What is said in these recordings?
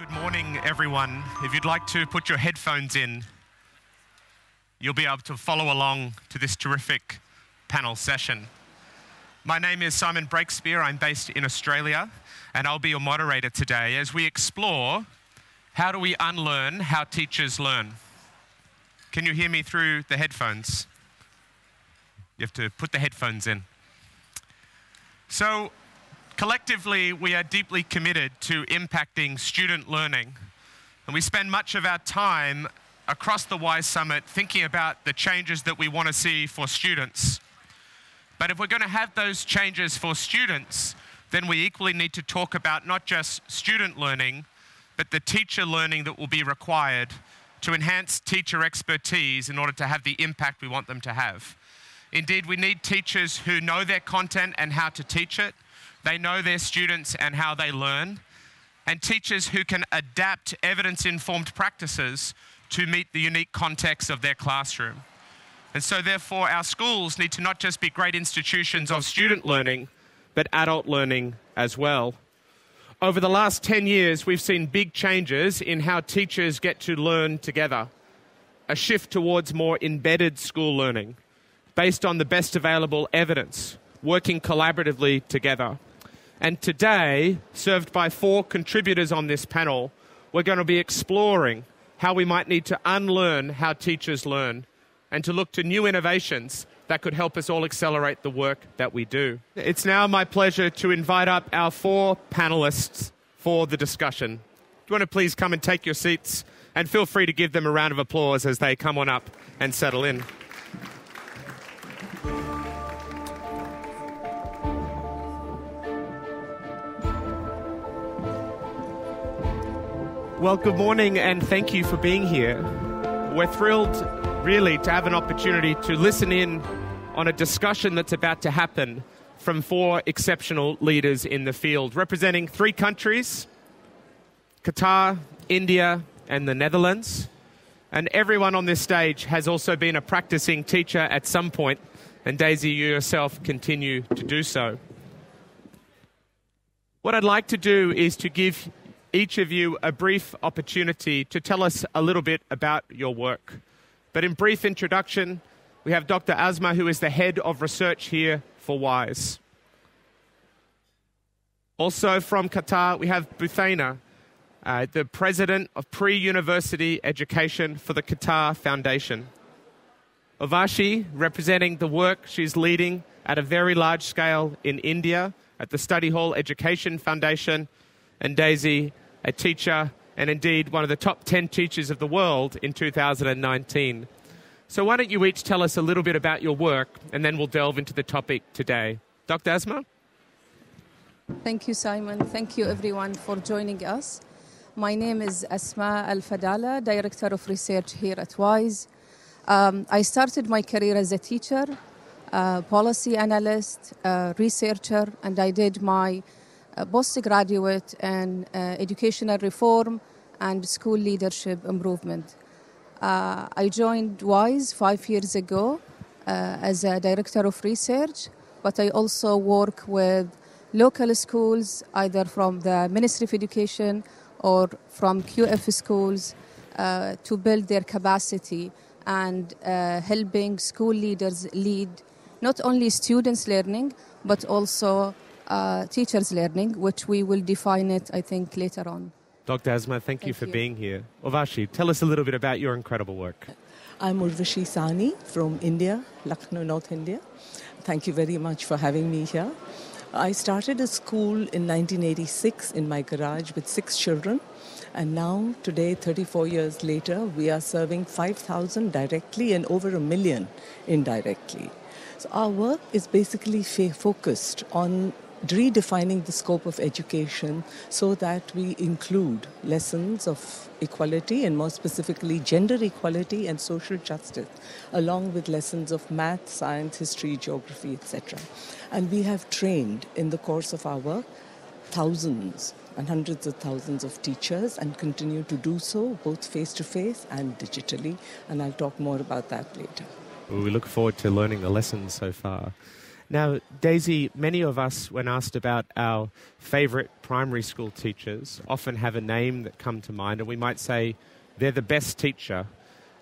Good morning, everyone. If you'd like to put your headphones in, you'll be able to follow along to this terrific panel session. My name is Simon Breakspear. I'm based in Australia, and I'll be your moderator today as we explore how do we unlearn how teachers learn. Can you hear me through the headphones? You have to put the headphones in. So, collectively, we are deeply committed to impacting student learning. And we spend much of our time across the WISE Summit thinking about the changes that we want to see for students. But if we're going to have those changes for students, then we equally need to talk about not just student learning, but the teacher learning that will be required to enhance teacher expertise in order to have the impact we want them to have. Indeed, we need teachers who know their content and how to teach it. They know their students and how they learn. And teachers who can adapt evidence informed practices to meet the unique context of their classroom. And so, therefore, our schools need to not just be great institutions of student learning, but adult learning as well. Over the last 10 years, we've seen big changes in how teachers get to learn together. A shift towards more embedded school learning based on the best available evidence, working collaboratively together. And today, served by four contributors on this panel, we're going to be exploring how we might need to unlearn how teachers learn and to look to new innovations that could help us all accelerate the work that we do. It's now my pleasure to invite up our four panelists for the discussion. Do you want to please come and take your seats and feel free to give them a round of applause as they come on up and settle in. Well, good morning and thank you for being here. We're thrilled, really, to have an opportunity to listen in on a discussion that's about to happen from four exceptional leaders in the field, representing three countries Qatar, India, and the Netherlands. And everyone on this stage has also been a practicing teacher at some point, and Daisy, you yourself continue to do so. What I'd like to do is to give each of you a brief opportunity to tell us a little bit about your work. But in brief introduction, we have Dr. Asma, who is the head of research here for WISE. Also from Qatar, we have Buthaina, uh, the president of pre university education for the Qatar Foundation. Urvashi, representing the work she's leading at a very large scale in India at the Study Hall Education Foundation, and Daisy, a teacher and indeed one of the top 10 teachers of the world in 2019. So, why don't you each tell us a little bit about your work and then we'll delve into the topic today. Dr. Asma? Thank you, Simon. Thank you, everyone, for joining us. My name is Asma Al Fadala, Director of Research here at WISE. Um, I started my career as a teacher, uh, policy analyst, uh, researcher, and I did my postgraduate in uh, educational reform and school leadership improvement. Uh, I joined WISE five years ago uh, as a director of research, but I also work with local schools, either from the Ministry of Education or from QF schools, uh, to build their capacity and uh, helping school leaders lead not only students' learning, but also uh, teachers' learning, which we will define it, I think, later on. Dr. Asma, thank, thank you for you. being here. Urvashi, tell us a little bit about your incredible work. I'm Urvashi Sahni from India, Lucknow, North India. Thank you very much for having me here. I started a school in 1986 in my garage with six children. And now, today, 34 years later, we are serving 5,000 directly and over a million indirectly. So our work is basically focused on redefining the scope of education so that we include lessons of equality and more specifically gender equality and social justice along with lessons of math science history geography etc and we have trained in the course of our work thousands and hundreds of thousands of teachers and continue to do so both face to face and digitally. And I'll talk more about that later. We look forward to learning the lessons so far Now, Daisy, many of us, when asked about our favourite primary school teachers, often have a name that come to mind, and we might say they're the best teacher.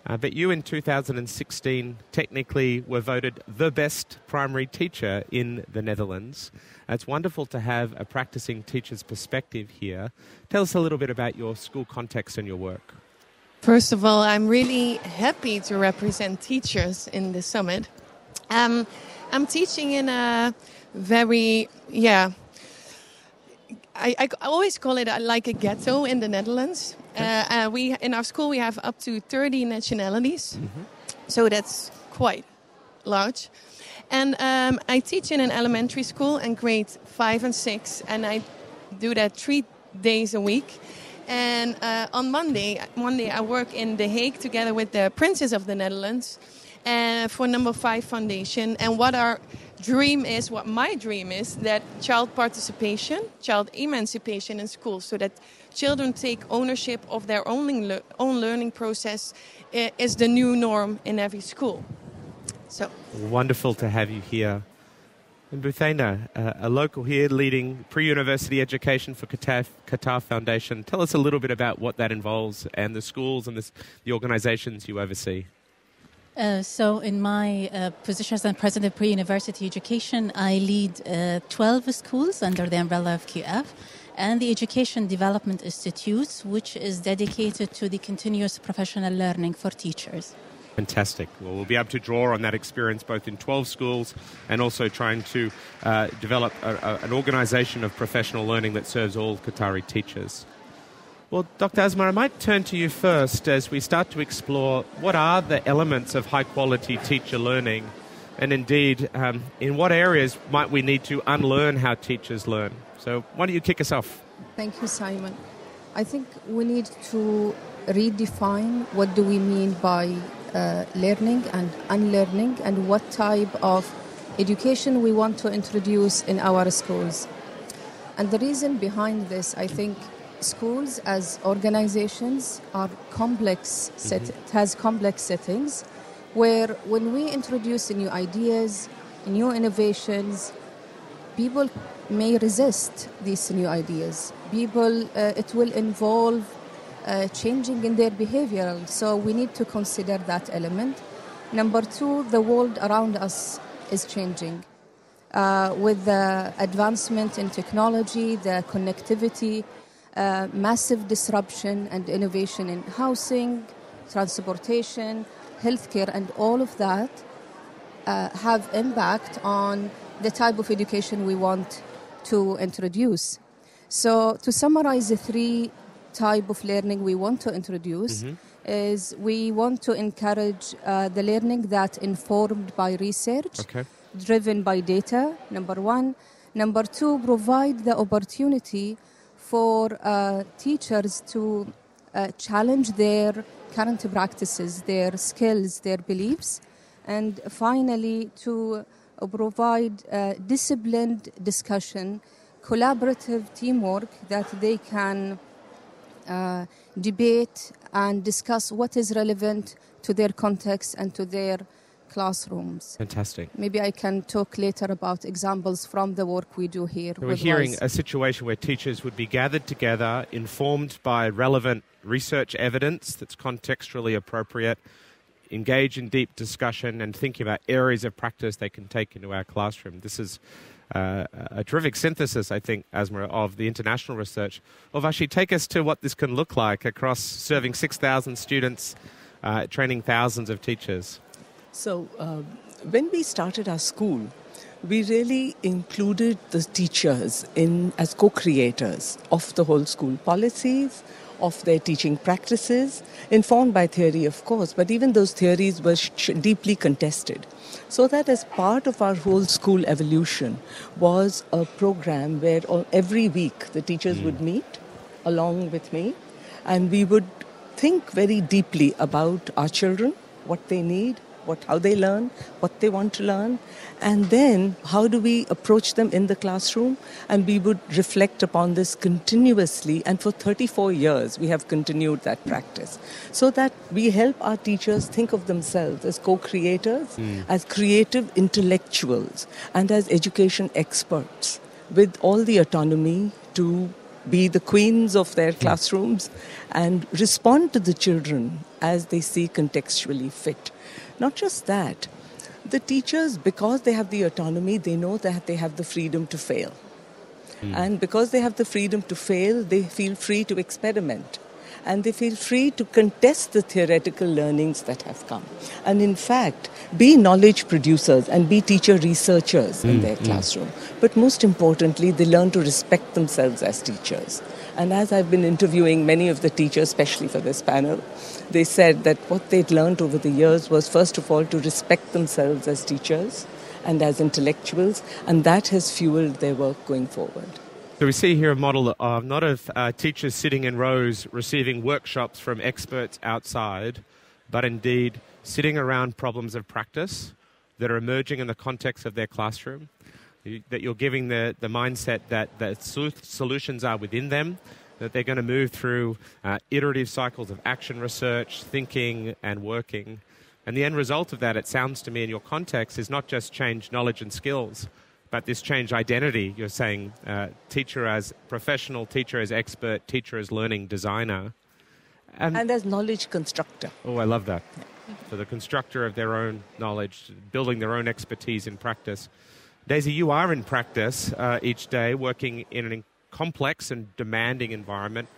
Uh, but you in 2016 technically were voted the best primary teacher in the Netherlands. It's wonderful to have a practicing teacher's perspective here. Tell us a little bit about your school context and your work. First of all, I'm really happy to represent teachers in the summit. Um, I'm teaching in a very, yeah, I, I always call it like a ghetto in the Netherlands. Uh, uh, we in our school we have up to 30 nationalities, mm-hmm. so that's quite large. And um, I teach in an elementary school in grade five and six, and I do that three days a week. And uh, on Monday, Monday I work in The Hague together with the Princes of the Netherlands uh, for Number Five Foundation. And what our dream is, what my dream is, that child participation, child emancipation in schools, so that children take ownership of their own, own learning process, is the new norm in every school. So wonderful to have you here. And Buthaina, uh, a local here leading pre-university education for Qatar, Qatar, Foundation. Tell us a little bit about what that involves and the schools and this, the organizations you oversee. Uh, so, in my uh, position as president of pre-university education, I lead uh, 12 schools under the umbrella of QF and the Education Development Institute, which is dedicated to the continuous professional learning for teachers. Fantastic. Well, we'll be able to draw on that experience both in 12 schools and also trying to uh, develop a, a, an organization of professional learning that serves all Qatari teachers. Well, Dr. Asma, I might turn to you first as we start to explore what are the elements of high quality teacher learning, and indeed, um, in what areas might we need to unlearn how teachers learn. So, why don't you kick us off? Thank you, Simon. I think we need to redefine what do we mean by uh, learning and unlearning and what type of education we want to introduce in our schools. And the reason behind this, I think, schools as organizations are complex set mm-hmm. it has complex settings where when we introduce new ideas new innovations people may resist these new ideas. People uh, it will involve uh, changing in their behavior so we need to consider that element. Number two the world around us is changing. Uh, with the advancement in technology the connectivity uh, massive disruption and innovation in housing, transportation, healthcare, and all of that uh, have impact on the type of education we want to introduce. So, to summarize the three type of learning we want to introduce mm-hmm. is we want to encourage uh, the learning that informed by research, okay. driven by data. Number one. Number two, provide the opportunity for uh, teachers to uh, challenge their current practices, their skills, their beliefs, and finally to uh, provide uh, disciplined discussion, collaborative teamwork that they can uh, debate and discuss what is relevant to their context and to their classrooms. Fantastic. Maybe I can talk later about examples from the work we do here. So we're hearing a situation where teachers would be gathered together, informed by relevant research evidence that's contextually appropriate, engage in deep discussion, and thinking about areas of practice they can take into our classroom. This is uh, a terrific synthesis, I think, Asma, of the international research. Urvashi, take us to what this can look like across serving 6,000 students, uh, training thousands of teachers. So, uh, when we started our school, we really included the teachers in as co-creators of the whole school policies, of their teaching practices, informed by theory, of course, but even those theories were sh- deeply contested. So that as part of our whole school evolution was a program where every week the teachers would meet along with me and we would think very deeply about our children, what they need, what, how they learn, what they want to learn, and then how do we approach them in the classroom? And we would reflect upon this continuously, and for 34 years we have continued that practice, so that we help our teachers think of themselves as co-creators, mm. as creative intellectuals, and as education experts with all the autonomy to be the queens of their hmm. classrooms and respond to the children as they see contextually fit. Not just that, the teachers, because they have the autonomy, they know that they have the freedom to fail. Mm. And because they have the freedom to fail, they feel free to experiment and they feel free to contest the theoretical learnings that have come. And in fact, be knowledge producers and be teacher researchers mm, in their mm. classroom. But most importantly, they learn to respect themselves as teachers. And as I've been interviewing many of the teachers, especially for this panel, they said that what they'd learned over the years was, first of all, to respect themselves as teachers and as intellectuals, and that has fueled their work going forward. So we see here a model of not of uh, teachers sitting in rows receiving workshops from experts outside, but indeed sitting around problems of practice that are emerging in the context of their classroom. That you're giving the, the mindset that the solutions are within them, that they're going to move through uh, iterative cycles of action research, thinking, and working. And the end result of that, it sounds to me in your context, is not just change knowledge and skills, but this change identity, you're saying uh, teacher as professional, teacher as expert, teacher as learning designer. And, and as knowledge constructor. Oh, I love that. Yeah. So the constructor of their own knowledge, building their own expertise in practice. Daisy, you are in practice uh, each day, working in a complex and demanding environment.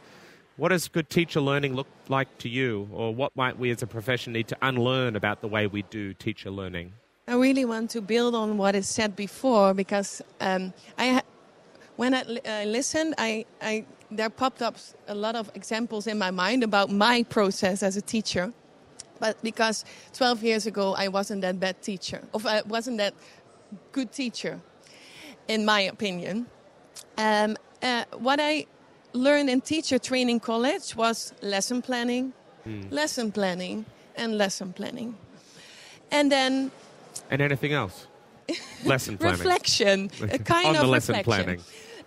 What does good teacher learning look like to you, or what might we as a profession need to unlearn about the way we do teacher learning? I really want to build on what is said before because um, I, when I uh, listened, I, I, there popped up a lot of examples in my mind about my process as a teacher. But because 12 years ago I wasn't that bad teacher, or I wasn't that good teacher, in my opinion. Um, uh, what I learned in teacher training college was lesson planning, mm. lesson planning, and lesson planning. And then and anything else? lesson planning. reflection, a kind On of the lesson reflection. planning.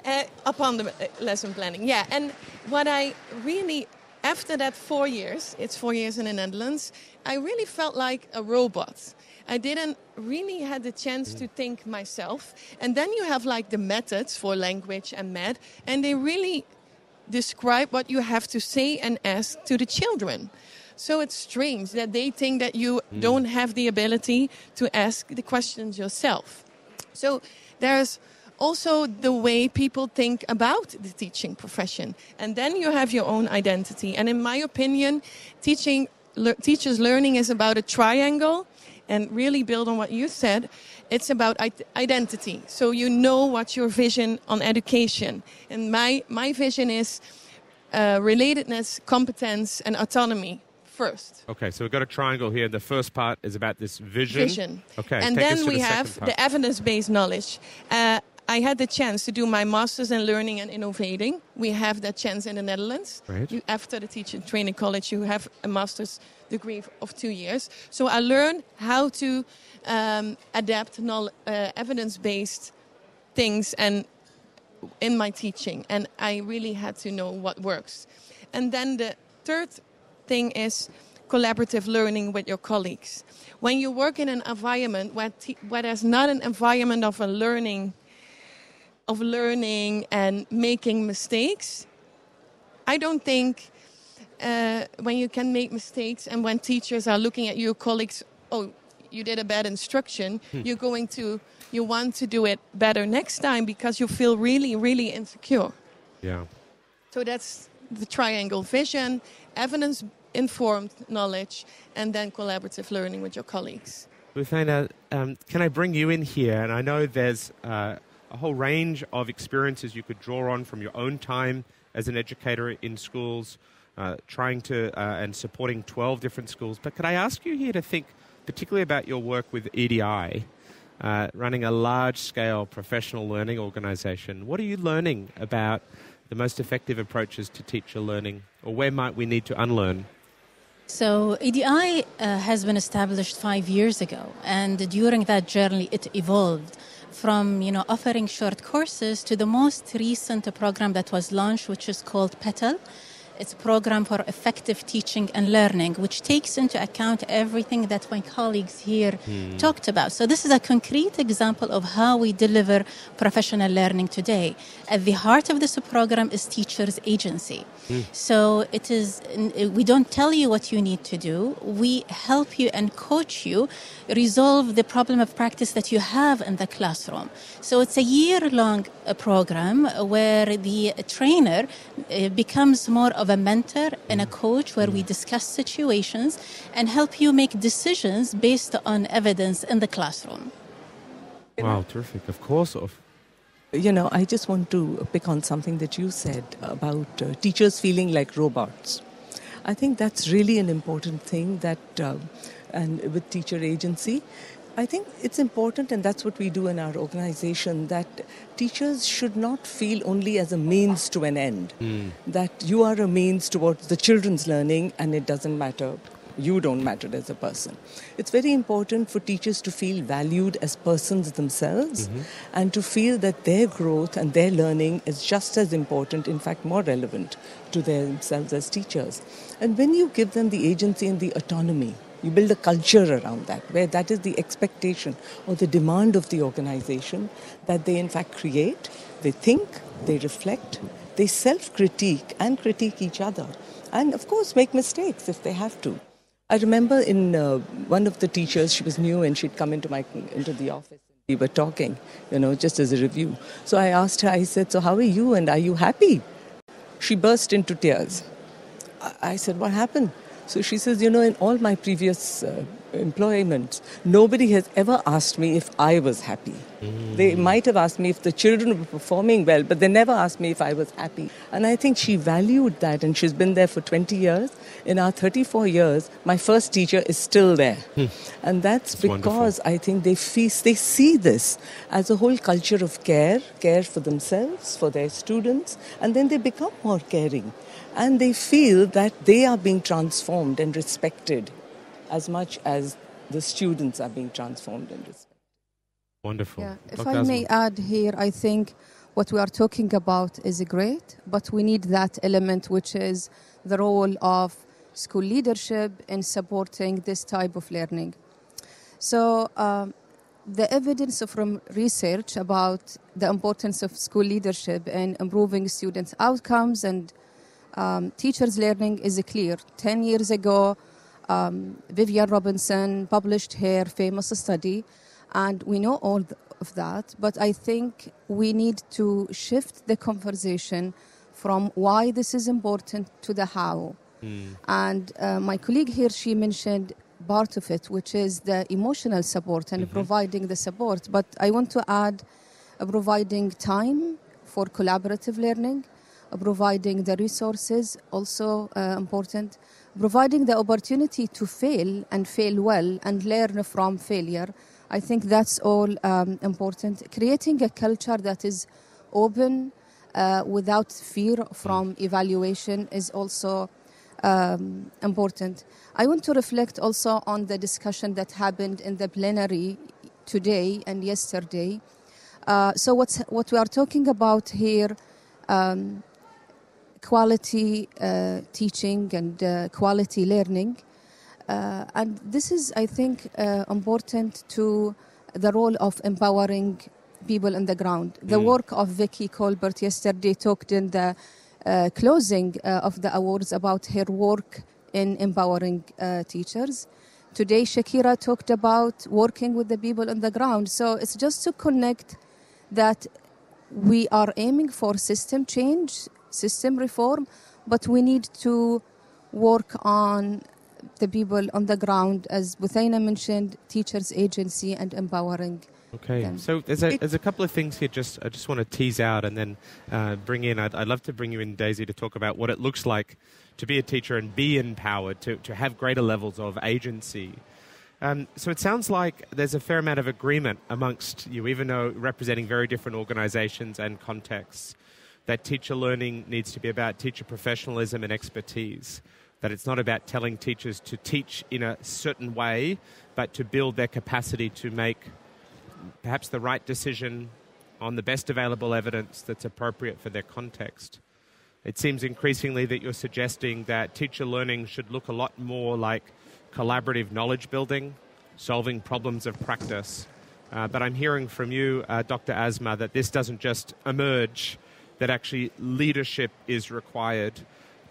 Uh, upon the uh, lesson planning, yeah. And what I really, after that four years, it's four years in the Netherlands, I really felt like a robot. I didn't really had the chance to think myself. And then you have like the methods for language and math, and they really describe what you have to say and ask to the children. So it's strange that they think that you mm. don't have the ability to ask the questions yourself. So there's also the way people think about the teaching profession. And then you have your own identity. And in my opinion, teaching le- teachers learning is about a triangle and really build on what you said it's about identity so you know what's your vision on education and my my vision is uh, relatedness competence and autonomy first. Okay, so we've got a triangle here. The first part is about this vision. Vision. Okay, and then we the have the evidence-based knowledge. Uh, I had the chance to do my master's in learning and innovating. We have that chance in the Netherlands. Right. You, after the teaching training college, you have a master's degree of two years. So I learned how to um, adapt uh, evidence-based things and in my teaching, and I really had to know what works. And then the third thing is collaborative learning with your colleagues. When you work in an environment where, where there's not an environment of a learning, of learning and making mistakes, I don't think uh, when you can make mistakes and when teachers are looking at your colleagues, oh, you did a bad instruction, hmm. you're going to, you want to do it better next time because you feel really, really insecure. Yeah. So that's the triangle vision, evidence informed knowledge, and then collaborative learning with your colleagues. Hussaina, um, can I bring you in here? And I know there's uh, a whole range of experiences you could draw on from your own time as an educator in schools, uh, trying to uh, and supporting 12 different schools. But could I ask you here to think particularly about your work with EDI, uh, running a large scale professional learning organization? What are you learning about the most effective approaches to teacher learning, or where might we need to unlearn? So EDI uh, has been established five years ago, and during that journey, it evolved from you know offering short courses to the most recent program that was launched, which is called Petal. It's a program for effective teaching and learning, which takes into account everything that my colleagues here mm. talked about. So, this is a concrete example of how we deliver professional learning today. At the heart of this program is teachers' agency. So, it is, we don't tell you what you need to do, we help you and coach you resolve the problem of practice that you have in the classroom. So, it's a year long uh, program where the trainer uh, becomes more of a mentor and a coach where we discuss situations and help you make decisions based on evidence in the classroom. Wow, terrific. Of course. Of you know, I just want to pick on something that you said about uh, teachers feeling like robots. I think that's really an important thing that, uh, and with teacher agency, I think it's important, and that's what we do in our organization, that teachers should not feel only as a means to an end. Mm. That you are a means towards the children's learning, and it doesn't matter. You don't matter as a person. It's very important for teachers to feel valued as persons themselves mm-hmm. and to feel that their growth and their learning is just as important, in fact, more relevant to themselves as teachers. And when you give them the agency and the autonomy, you build a culture around that, where that is the expectation or the demand of the organization that they in fact create, they think, they reflect, they self critique and critique each other, and of course make mistakes if they have to. I remember in uh, one of the teachers, she was new and she'd come into, my, into the office. We were talking, you know, just as a review. So I asked her, I said, So how are you and are you happy? She burst into tears. I said, What happened? So she says, you know, in all my previous uh, employments, nobody has ever asked me if I was happy. Mm. They might have asked me if the children were performing well, but they never asked me if I was happy. And I think she valued that, and she's been there for 20 years. In our 34 years, my first teacher is still there. Hmm. And that's, that's because wonderful. I think they, feast, they see this as a whole culture of care, care for themselves, for their students, and then they become more caring and they feel that they are being transformed and respected as much as the students are being transformed and respected. Wonderful. Yeah. If I may add here, I think what we are talking about is great, but we need that element which is the role of school leadership in supporting this type of learning. So, um, the evidence from research about the importance of school leadership in improving students' outcomes and um, teachers' learning is clear. Ten years ago, um, Viviane Robinson published her famous study, and we know all of that. But I think we need to shift the conversation from why this is important to the how. Mm. And uh, my colleague here, she mentioned part of it, which is the emotional support and mm-hmm. providing the support. But I want to add uh, providing time for collaborative learning providing the resources, also uh, important, providing the opportunity to fail and fail well and learn from failure. I think that's all um, important. Creating a culture that is open uh, without fear from evaluation is also um, important. I want to reflect also on the discussion that happened in the plenary today and yesterday. Uh, so what's, what we are talking about here um, quality uh, teaching and uh, quality learning. Uh, and this is, I think, uh, important to the role of empowering people on the ground. The mm. work of Vicky Colbert yesterday talked in the uh, closing uh, of the awards about her work in empowering teachers. Today, Shakira talked about working with the people on the ground. So it's just to connect that we are aiming for system change system reform, but we need to work on the people on the ground, as Buthaina mentioned, teachers' agency and empowering. Okay, them. so there's a, there's a couple of things here. Just I just want to tease out and then uh, bring in. I'd, I'd love to bring you in, Daisy, to talk about what it looks like to be a teacher and be empowered to to have greater levels of agency. Um, so it sounds like there's a fair amount of agreement amongst you, even though representing very different organisations and contexts that teacher learning needs to be about teacher professionalism and expertise. that it's not about telling teachers to teach in a certain way, but to build their capacity to make perhaps the right decision on the best available evidence that's appropriate for their context. It seems increasingly that you're suggesting that teacher learning should look a lot more like collaborative knowledge building, solving problems of practice. Uh, but I'm hearing from you, uh, Dr. Asma, that this doesn't just emerge, that actually leadership is required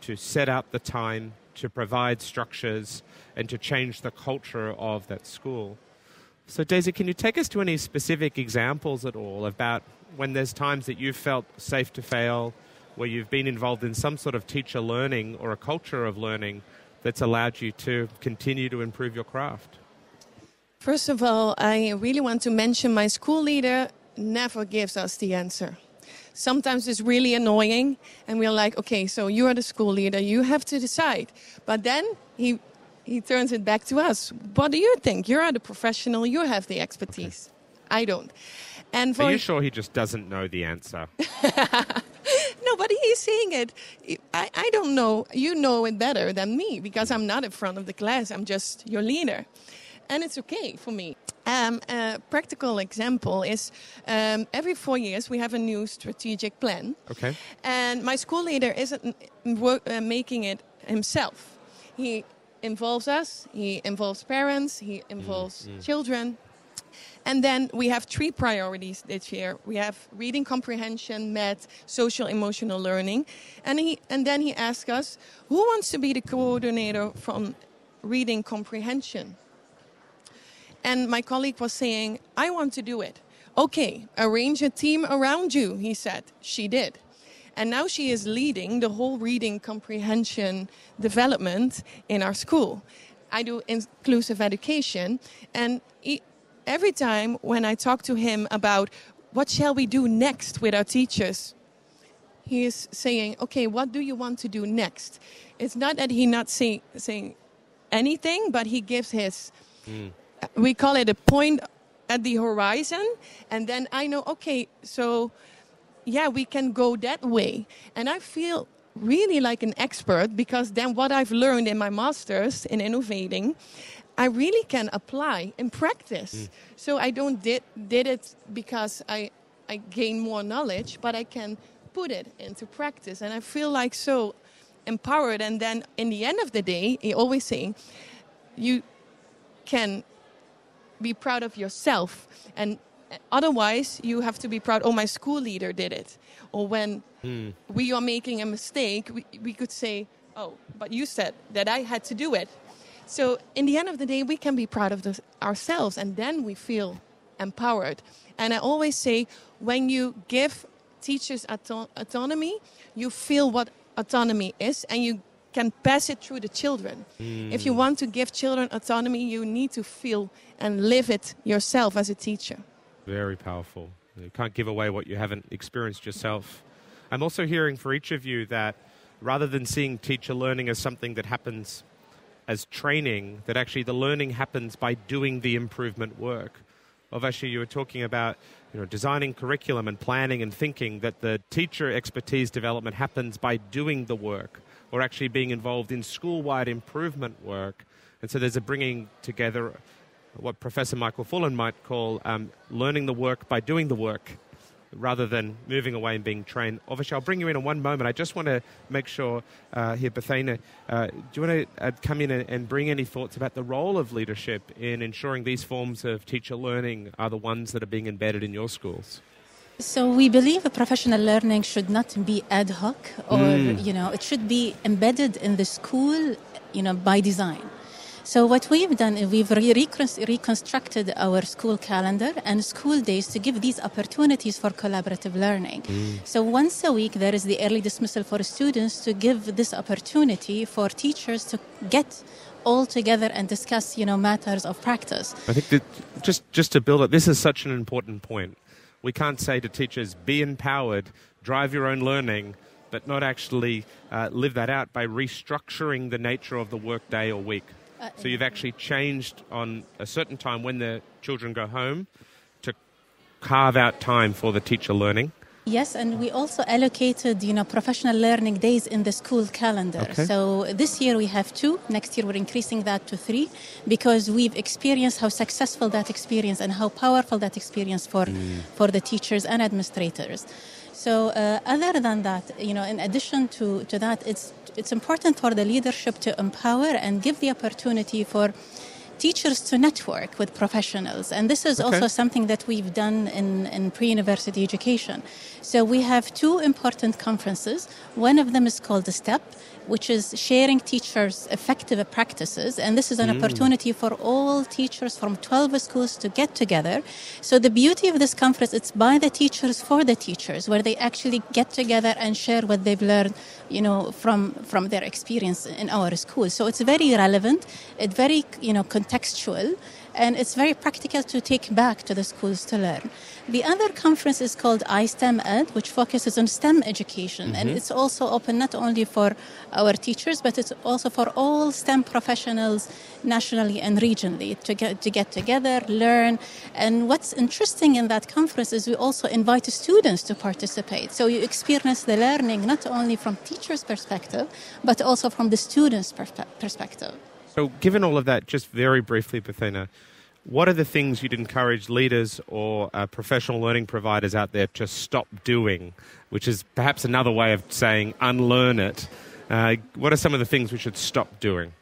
to set out the time, to provide structures, and to change the culture of that school. So, Daisy, can you take us to any specific examples at all about when there's times that you've felt safe to fail, where you've been involved in some sort of teacher learning or a culture of learning that's allowed you to continue to improve your craft? First of all, I really want to mention my school leader never gives us the answer. Sometimes it's really annoying, and we're like, okay, so you are the school leader, you have to decide. But then he he turns it back to us. What do you think? You are the professional, you have the expertise. I don't. And for are you sure he just doesn't know the answer? no, but he's saying it. I, I don't know. You know it better than me because mm. I'm not in front of the class. I'm just your leader. And it's okay for me. Um, a practical example is um, every four years we have a new strategic plan. Okay. And my school leader isn't work, uh, making it himself. He involves us, he involves parents, he involves mm, mm. children, and then we have three priorities this year. We have reading comprehension, math, social emotional learning. And, he, and then he asked us, who wants to be the coordinator from reading comprehension? And my colleague was saying, I want to do it. Okay, arrange a team around you, he said. She did. And now she is leading the whole reading comprehension development in our school. I do inclusive education, and every time when I talk to him about what shall we do next with our teachers, he is saying, okay, what do you want to do next? It's not that he not say, saying anything, but he gives his, mm. We call it a point at the horizon. And then I know, okay, so yeah, we can go that way. And I feel really like an expert because then what I've learned in my master's in innovating, I really can apply in practice. Mm. So I don't did did it because I I gain more knowledge, but I can put it into practice, and I feel like so empowered. And then in the end of the day, he always saying, you can be proud of yourself, and otherwise you have to be proud. Oh, my school leader did it, or when mm. we are making a mistake, we, we could say, oh, but you said that I had to do it. So, in the end of the day, we can be proud of ourselves and then we feel empowered. And I always say when you give teachers auto- autonomy, you feel what autonomy is and you can pass it through the children. Mm. If you want to give children autonomy, you need to feel and live it yourself as a teacher. Very powerful. You can't give away what you haven't experienced yourself. I'm also hearing for each of you that rather than seeing teacher learning as something that happens as training that actually the learning happens by doing the improvement work. Obviously, you were talking about you know, designing curriculum and planning and thinking that the teacher expertise development happens by doing the work or actually being involved in school-wide improvement work. And so there's a bringing together what Professor Michael Fullan might call um, learning the work by doing the work rather than moving away and being trained. Obviously, I'll bring you in in one moment. I just want to make sure uh, here, Buthaina, uh, do you want to uh, come in and, bring any thoughts about the role of leadership in ensuring these forms of teacher learning are the ones that are being embedded in your schools? So we believe professional learning should not be ad hoc, or mm. you know, it should be embedded in the school, you know, by design. So what we've done is we've re- reconstructed our school calendar and school days to give these opportunities for collaborative learning. Mm. So once a week there is the early dismissal for students to give this opportunity for teachers to get all together and discuss, you know, matters of practice. I think that just just to build up, this is such an important point. We can't say to teachers, "Be empowered, drive your own learning." But not actually uh, live that out by restructuring the nature of the workday or week. Uh, so you've actually changed on a certain time when the children go home to carve out time for the teacher learning. Yes, and we also allocated, you know, professional learning days in the school calendar. Okay. So this year we have two. Next year we're increasing that to three because we've experienced how successful that experience and how powerful that experience for for the teachers and administrators. So uh, other than that, you know, in addition to, to that, it's it's important for the leadership to empower and give the opportunity for teachers to network with professionals. And this is Okay. also something that we've done in, in pre university education. So we have two important conferences. One of them is called the STEP, which is sharing teachers' effective practices. And this is an mm. opportunity for all teachers from 12 schools to get together. So the beauty of this conference, it's by the teachers for the teachers, where they actually get together and share what they've learned, you know, from, from their experience in our school. So it's very relevant, it's very, you know, contextual, and it's very practical to take back to the schools to learn. The other conference is called iSTEM Ed, which focuses on STEM education, and mm-hmm. it's also open not only for our teachers, but it's also for all STEM professionals nationally and regionally to get, to get together, learn. And what's interesting in that conference is we also invite students to participate. So you experience the learning not only from teachers' perspective, but also from the students' perspe- perspective. So, given all of that, just very briefly, Buthaina, what are the things you'd encourage leaders or uh, professional learning providers out there to stop doing, which is perhaps another way of saying unlearn it? Uh, what are some of the things we should stop doing?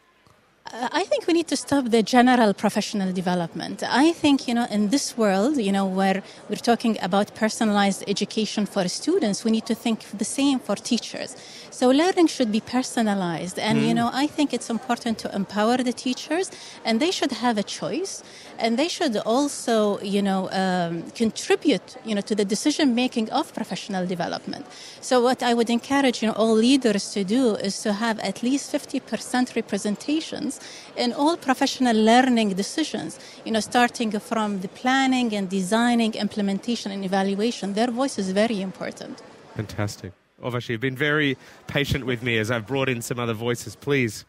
Uh, I think we need to stop the general professional development. I think, you know, in this world, you know, where we're talking about personalized education for students, we need to think the same for teachers. So learning should be personalized. And, you know, I think it's important to empower the teachers and they should have a choice and they should also, you know, um, contribute, you know, to the decision making of professional development. So what I would encourage, you know, all leaders to do is to have at least 50% representations in all professional learning decisions, you know, starting from the planning and designing, implementation and evaluation. Their voice is very important. Fantastic. Obviously, you've been very patient with me as I've brought in some other voices. Please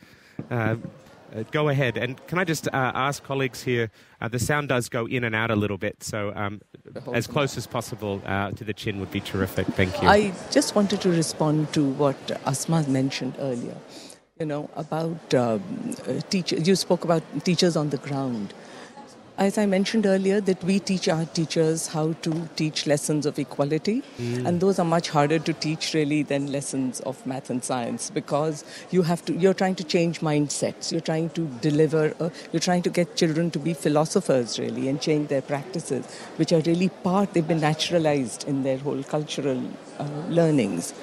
uh, uh, go ahead. And can I just uh, ask colleagues here? Uh, the sound does go in and out a little bit, so um, as close as possible uh, to the chin would be terrific. Thank you. I just wanted to respond to what Asma mentioned earlier. You know about um, uh, teacher. You spoke about teachers on the ground. As I mentioned earlier, that we teach our teachers how to teach lessons of equality, and those are much harder to teach really than lessons of math and science because you have to. You're trying to change mindsets. You're trying to deliver. Uh, you're trying to get children to be philosophers really and change their practices, which are really part. They've been naturalized in their whole cultural uh, learnings.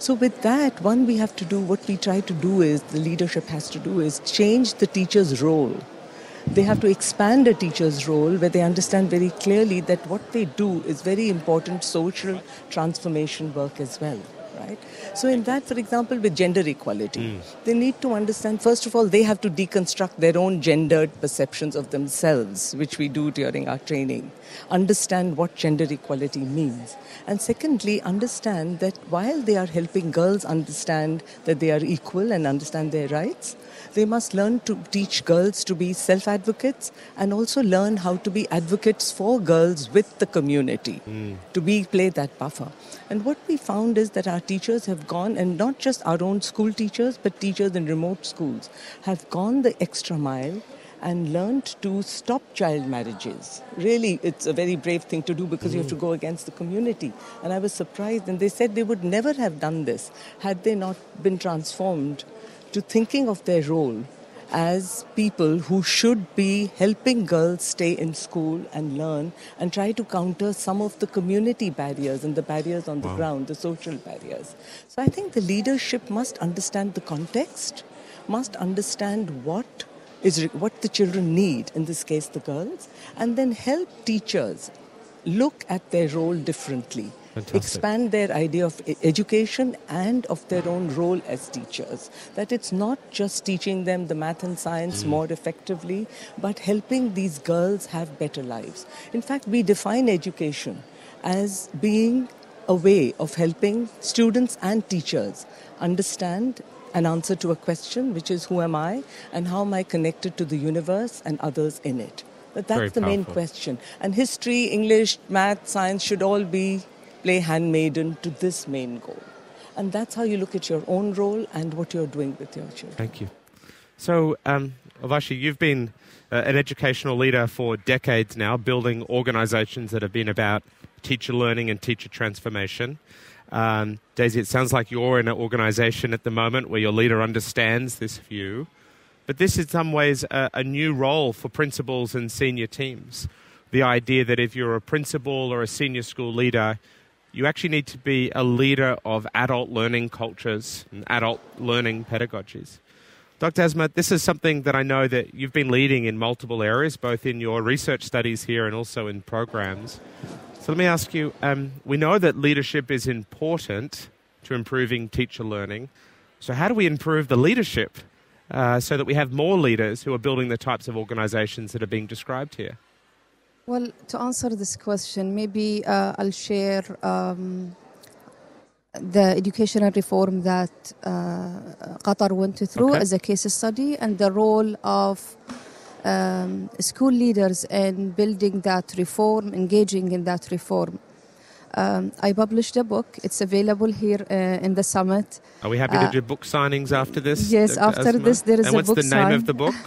So with that, one we have to do what we try to do is the leadership has to do is change the teacher's role. They have to expand a teacher's role where they understand very clearly that what they do is very important social transformation work as well. Right? So, in that, for example, with gender equality, hmm. they need to understand, first of all, they have to deconstruct their own gendered perceptions of themselves, which we do during our training. Understand what gender equality means. And secondly, understand that while they are helping girls understand that they are equal and understand their rights, they must learn to teach girls to be self advocates and also learn how to be advocates for girls with the community hmm. to be play that buffer and what we found is that our teachers have gone and not just our own school teachers but teachers in remote schools have gone the extra mile and learned to stop child marriages. Really, it's a very brave thing to do because you have to go against the community. And I was surprised, and they said they would never have done this had they not been transformed to thinking of their role as people who should be helping girls stay in school and learn and try to counter some of the community barriers and the barriers on the ground, the social barriers. So I think the leadership must understand the context, must understand what is what the children need, in this case the girls, and then help teachers look at their role differently Fantastic. expand their idea of education and of their own role as teachers. That it's not just teaching them the math and science hmm. more effectively, but helping these girls have better lives. In fact, we define education as being a way of helping students and teachers understand an answer to a question, which is who am I and how am I connected to the universe and others in it. But that's Very the main question. And history, English, math, science should all be play handmaiden to this main goal. And that's how you look at your own role and what you're doing with your children. Thank you. So, um, Urvashi, you've been uh, an educational leader for decades now, building organizations that have been about teacher learning and teacher transformation. Um, Daisy, it sounds like you're in an organization at the moment where your leader understands this view. But this is in some ways a, a new role for principals and senior teams. The idea that if you're a principal or a senior school leader, you actually need to be a leader of adult learning cultures and adult learning pedagogies. Dr. Asma, this is something that I know that you've been leading in multiple areas, both in your research studies here and also in programs. So let me ask you um, we know that leadership is important to improving teacher learning. So, how do we improve the leadership uh, so that we have more leaders who are building the types of organizations that are being described here? Well, to answer this question, maybe uh, I'll share um, the educational reform that uh, Qatar went through Okay. as a case study and the role of um, school leaders in building that reform, engaging in that reform. Um, I published a book. It's available here uh, in the summit. Are we happy Uh, to do book signings after this? yes, Dr. after Asma? this there is and a what's book the name sign. of the book?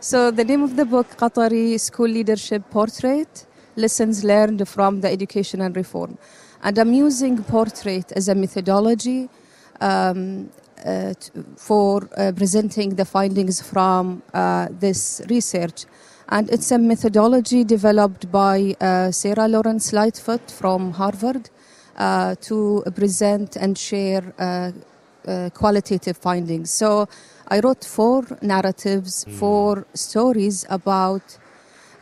So the name of the book, Qatari School Leadership Portrait, Lessons Learned from the Education and Reform. And I'm using portrait as a methodology um, uh, for uh, presenting the findings from uh, this research. And it's a methodology developed by uh, Sara Lawrence Lightfoot from Harvard uh, to present and share uh, uh, qualitative findings. So I wrote four narratives, four stories about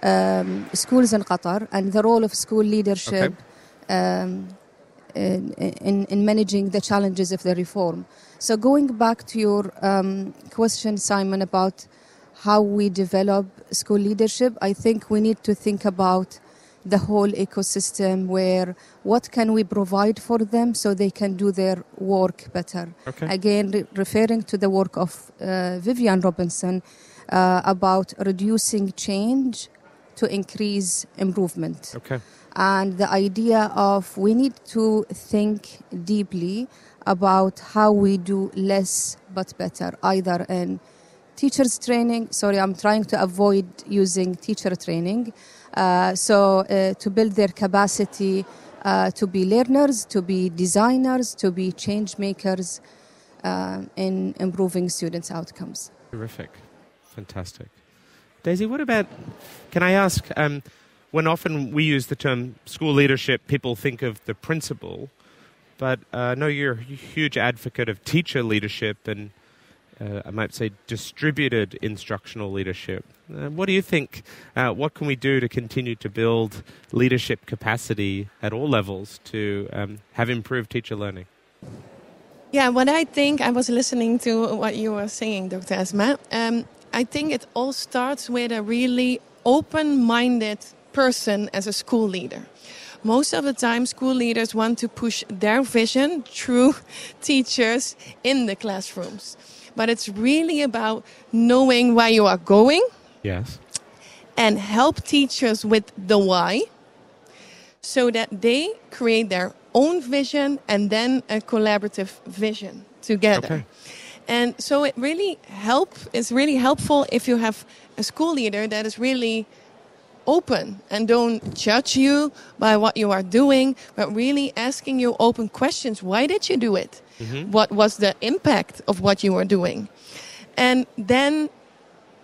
um, schools in Qatar and the role of school leadership um, in, in, in managing the challenges of the reform. So, going back to your um, question, Simon, about how we develop school leadership, I think we need to think about the whole ecosystem where what can we provide for them so they can do their work better Okay. again re- referring to the work of uh, Viviane Robinson uh, about reducing change to increase improvement Okay. And the idea of we need to think deeply about how we do less but better either in teachers training sorry i'm trying to avoid using teacher training uh, so uh, to build their capacity uh, to be learners to be designers to be change makers uh, in improving students outcomes Terrific. Fantastic. Daisy, what about, can I ask, um, when often we use the term school leadership, people think of the principal, but uh, know you're a huge advocate of teacher leadership and uh, I might say distributed instructional leadership. Uh, what do you think? Uh, what can we do to continue to build leadership capacity at all levels to um, have improved teacher learning? Yeah, what I think, I was listening to what you were saying, Dr. Asma. Um, I think it all starts with a really open minded person as a school leader. Most of the time, school leaders want to push their vision through teachers in the classrooms. But it's really about knowing where you are going Yes. and help teachers with the why so that they create their own vision and then a collaborative vision together. Okay. And so it really help is really helpful if you have a school leader that is really open and don't judge you by what you are doing, but really asking you open questions. Why did you do it? Mm-hmm. What was the impact of what you were doing? And then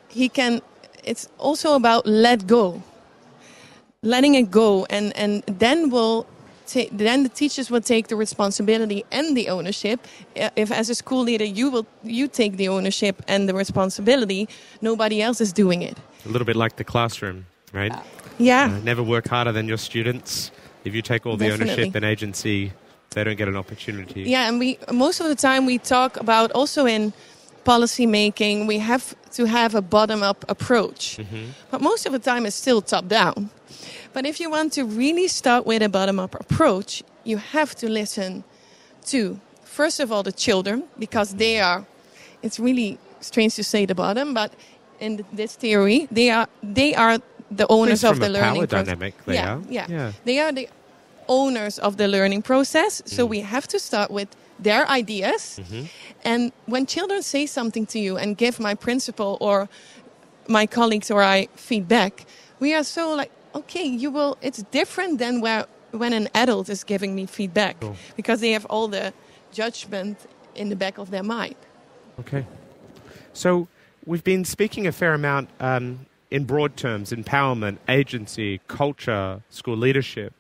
he can it's also about let go letting it go and and then will ta- then the teachers will take the responsibility and the ownership if as a school leader you will you take the ownership and the responsibility nobody else is doing it A little bit like the classroom, right? yeah Uh, never work harder than your students. If you take all the ownership and agency, they don't get an opportunity. Yeah, and we most of the time we talk about also in policy making we have to have a bottom up approach. But most of the time it's still top down. But if you want to really start with a bottom up approach, you have to listen to first of all the children because they are it's really strange to say the bottom, but in this theory, they are they are the owners of the learning dynamic, they yeah, are. yeah, Yeah. They are the owners of the learning process. So we have to start with their ideas. And when children say something to you and give my principal or my colleagues or I feedback, we are so like, okay, you will. It's different than where when an adult is giving me feedback because they have all the judgment in the back of their mind. Okay. So we've been speaking a fair amount um, in broad terms empowerment, agency, culture, school leadership.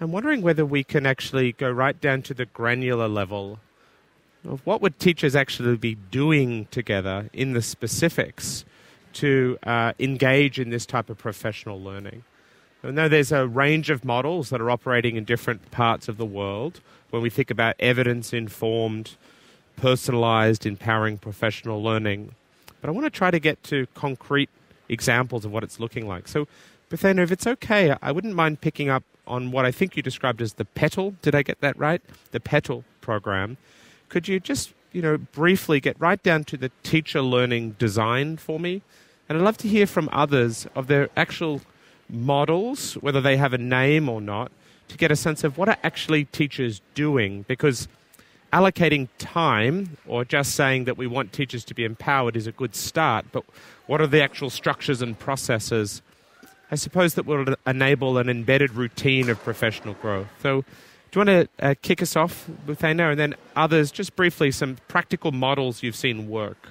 I'm wondering whether we can actually go right down to the granular level of what would teachers actually be doing together in the specifics to uh, engage in this type of professional learning. I know there's a range of models that are operating in different parts of the world when we think about evidence informed, personalized, empowering professional learning. But I want to try to get to concrete examples of what it's looking like. So, Buthaina, if it's okay, I wouldn't mind picking up on what I think you described as the PETAL. Did I get that right? The PETAL program. Could you just, you know, briefly get right down to the teacher learning design for me? And I'd love to hear from others of their actual models, whether they have a name or not, to get a sense of what are actually teachers doing because allocating time or just saying that we want teachers to be empowered is a good start, but what are the actual structures and processes, I suppose, that will enable an embedded routine of professional growth? So, do you want to uh, kick us off, Buthaina, and then others, just briefly, some practical models you've seen work?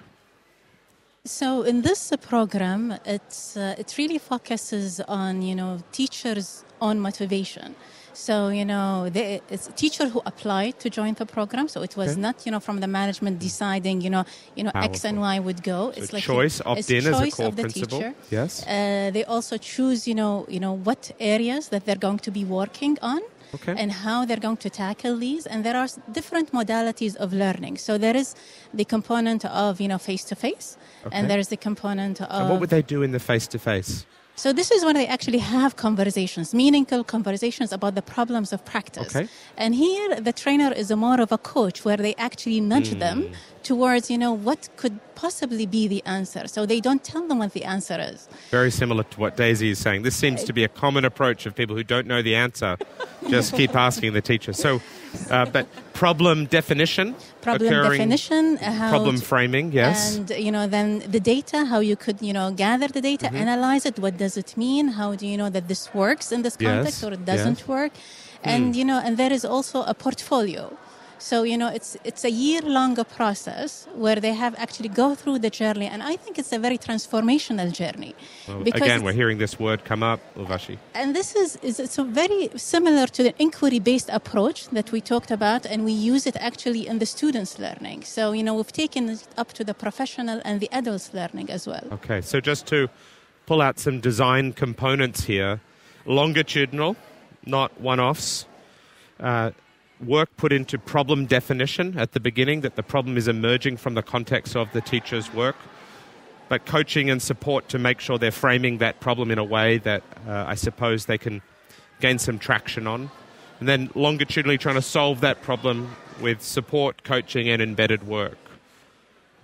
So in this uh, program, it's uh, it really focuses on you know teachers' own motivation. So you know, they, it's a teacher who applied to join the program. So it was Okay. not you know from the management deciding you know you know X and Y would go. So it's like choice, it's opt in as a choice core of the principle. teacher. Yes. Uh, they also choose you know you know what areas that they're going to be working on. Okay. And how they're going to tackle these, and there are different modalities of learning. So there is the component of you know face to face, and there is the component of and what would they do in the face to face? So this is when they actually have conversations, meaningful conversations about the problems of practice. Okay. And here the trainer is a more of a coach where they actually nudge Hmm. them towards, you know, what could possibly be the answer. So they don't tell them what the answer is. Very similar to what Daisy is saying. This seems to be a common approach of people who don't know the answer. Just keep asking the teacher. So, uh, but problem definition, Problem definition, uh, how problem to- framing, yes. And you know, then the data, how you could you know gather the data, Mm-hmm. analyze it. What does it mean? How do you know that this works in this Yes, context or it doesn't yes. work? And you know, and there is also a portfolio. So you know, it's it's a year long process where they have actually go through the journey, and I think it's a very transformational journey. Well, because again, we're hearing this word come up, Urvashi. and this is, is it's very similar to the inquiry-based approach that we talked about, and we use it actually in the students' learning. So you know we've taken it up to the professional and the adults' learning as well. Okay, so just to pull out some design components here longitudinal, not one offs. Uh, work put into problem definition at the beginning, that the problem is emerging from the context of the teacher's work. But coaching and support to make sure they're framing that problem in a way that uh, I suppose they can gain some traction on. And then longitudinally trying to solve that problem with support, coaching, and embedded work.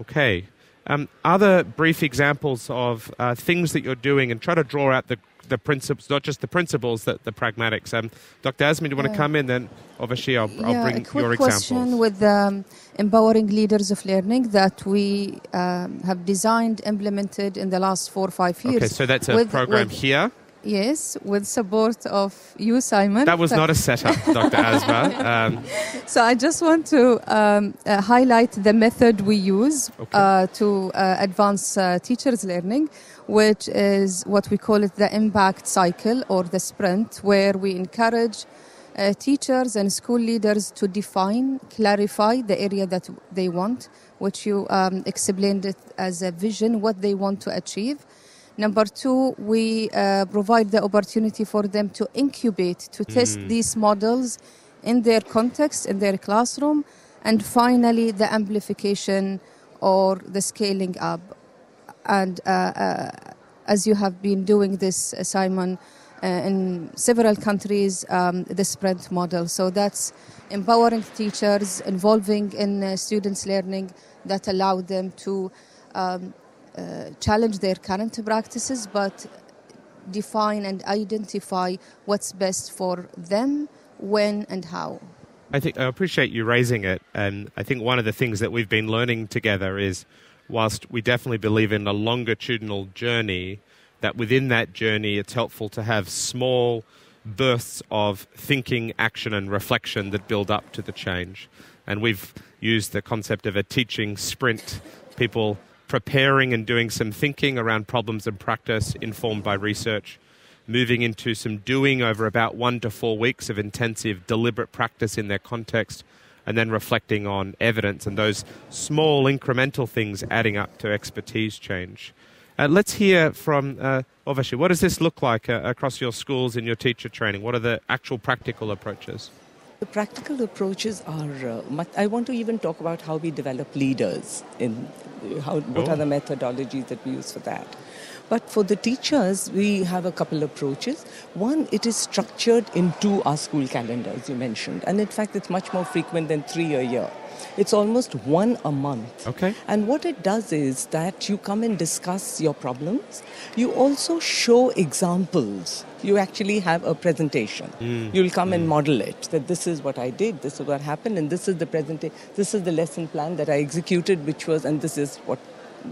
Okay. Um, other brief examples of uh, things that you're doing and try to draw out the, the principles, not just the principles, the, the pragmatics. Um, Dr. Asmin, do you want to come in? Then obviously I'll, I'll yeah, bring a quick your question examples. with um, empowering leaders of learning that we um, have designed, implemented in the last four or five years. Okay, so that's a with- program with- here. Yes, with support of you, Simon. That was not a setup, Dr. Asma. Um, So I just want to um, uh, highlight the method we use Okay. uh, to uh, advance uh, teachers' learning, which is what we call it the impact cycle or the sprint, where we encourage uh, teachers and school leaders to define, clarify the area that they want, which you um, explained it as a vision, what they want to achieve. Number two, we uh, provide the opportunity for them to incubate, to test these models in their context, in their classroom. And finally, the amplification or the scaling up. And uh, uh, as you have been doing this, uh, Simon, uh, in several countries, um, the sprint model. So that's empowering teachers, involving in uh, students' learning that allow them to um, Uh, challenge their current practices, but define and identify what's best for them, when, and how. I think I appreciate you raising it, and I think one of the things that we've been learning together is, whilst we definitely believe in a longitudinal journey, that within that journey it's helpful to have small bursts of thinking, action, and reflection that build up to the change. And we've used the concept of a teaching sprint, people preparing and doing some thinking around problems and practice informed by research, moving into some doing over about one to four weeks of intensive, deliberate practice in their context, and then reflecting on evidence and those small incremental things adding up to expertise change. Uh, let's hear from uh, Urvashi. What does this look like uh, across your schools in your teacher training? What are the actual practical approaches? The practical approaches are. Uh, I want to even talk about how we develop leaders. In how, what are the methodologies that we use for that? But for the teachers, we have a couple approaches. One, it is structured into our school calendar, as you mentioned, and in fact, it's much more frequent than three a year. It's almost one a month. Okay. And what it does is that you come and discuss your problems. You also show examples. You actually have a presentation. Mm. You'll come mm. and model it. That this is what I did, this is what happened, and this is the presentation. This is the lesson plan that I executed, which was, and this is what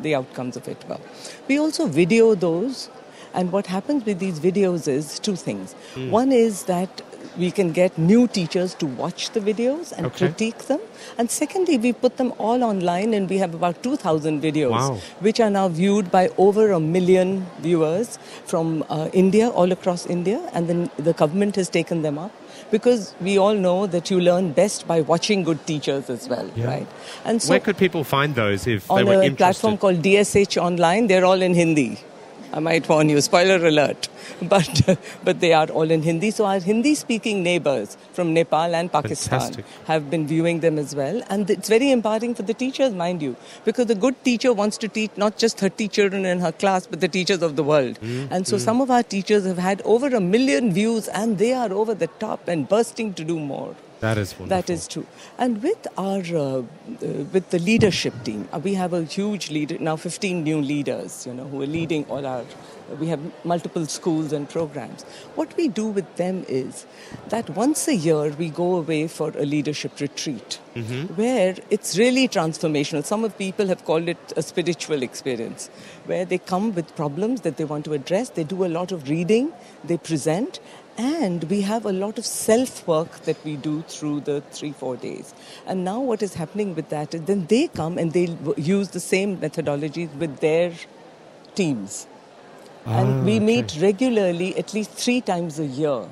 the outcomes of it were. We also video those. And what happens with these videos is two things. Mm. One is that we can get new teachers to watch the videos and okay. critique them. And secondly, we put them all online and we have about 2,000 videos, wow. which are now viewed by over a million viewers from uh, India, all across India. And then the government has taken them up because we all know that you learn best by watching good teachers as well, yeah. right? And so, where could people find those if they were interested? On a platform called DSH Online, they're all in Hindi. I might warn you, spoiler alert. But, but they are all in Hindi. So our Hindi speaking neighbors from Nepal and Pakistan Fantastic. have been viewing them as well. And it's very empowering for the teachers, mind you, because a good teacher wants to teach not just 30 children in her class, but the teachers of the world. Mm-hmm. And so mm-hmm. some of our teachers have had over a million views and they are over the top and bursting to do more. That is wonderful. That is true. And with our uh, uh, with the leadership team, uh, we have a huge leader now. 15 new leaders, you know, who are leading all our. We have multiple schools and programs. What we do with them is that once a year we go away for a leadership retreat, mm-hmm. where it's really transformational. Some of people have called it a spiritual experience, where they come with problems that they want to address. They do a lot of reading, they present, and we have a lot of self work that we do through the three, four days. And now, what is happening with that is then they come and they use the same methodologies with their teams. Ah, and we okay. meet regularly, at least three times a year,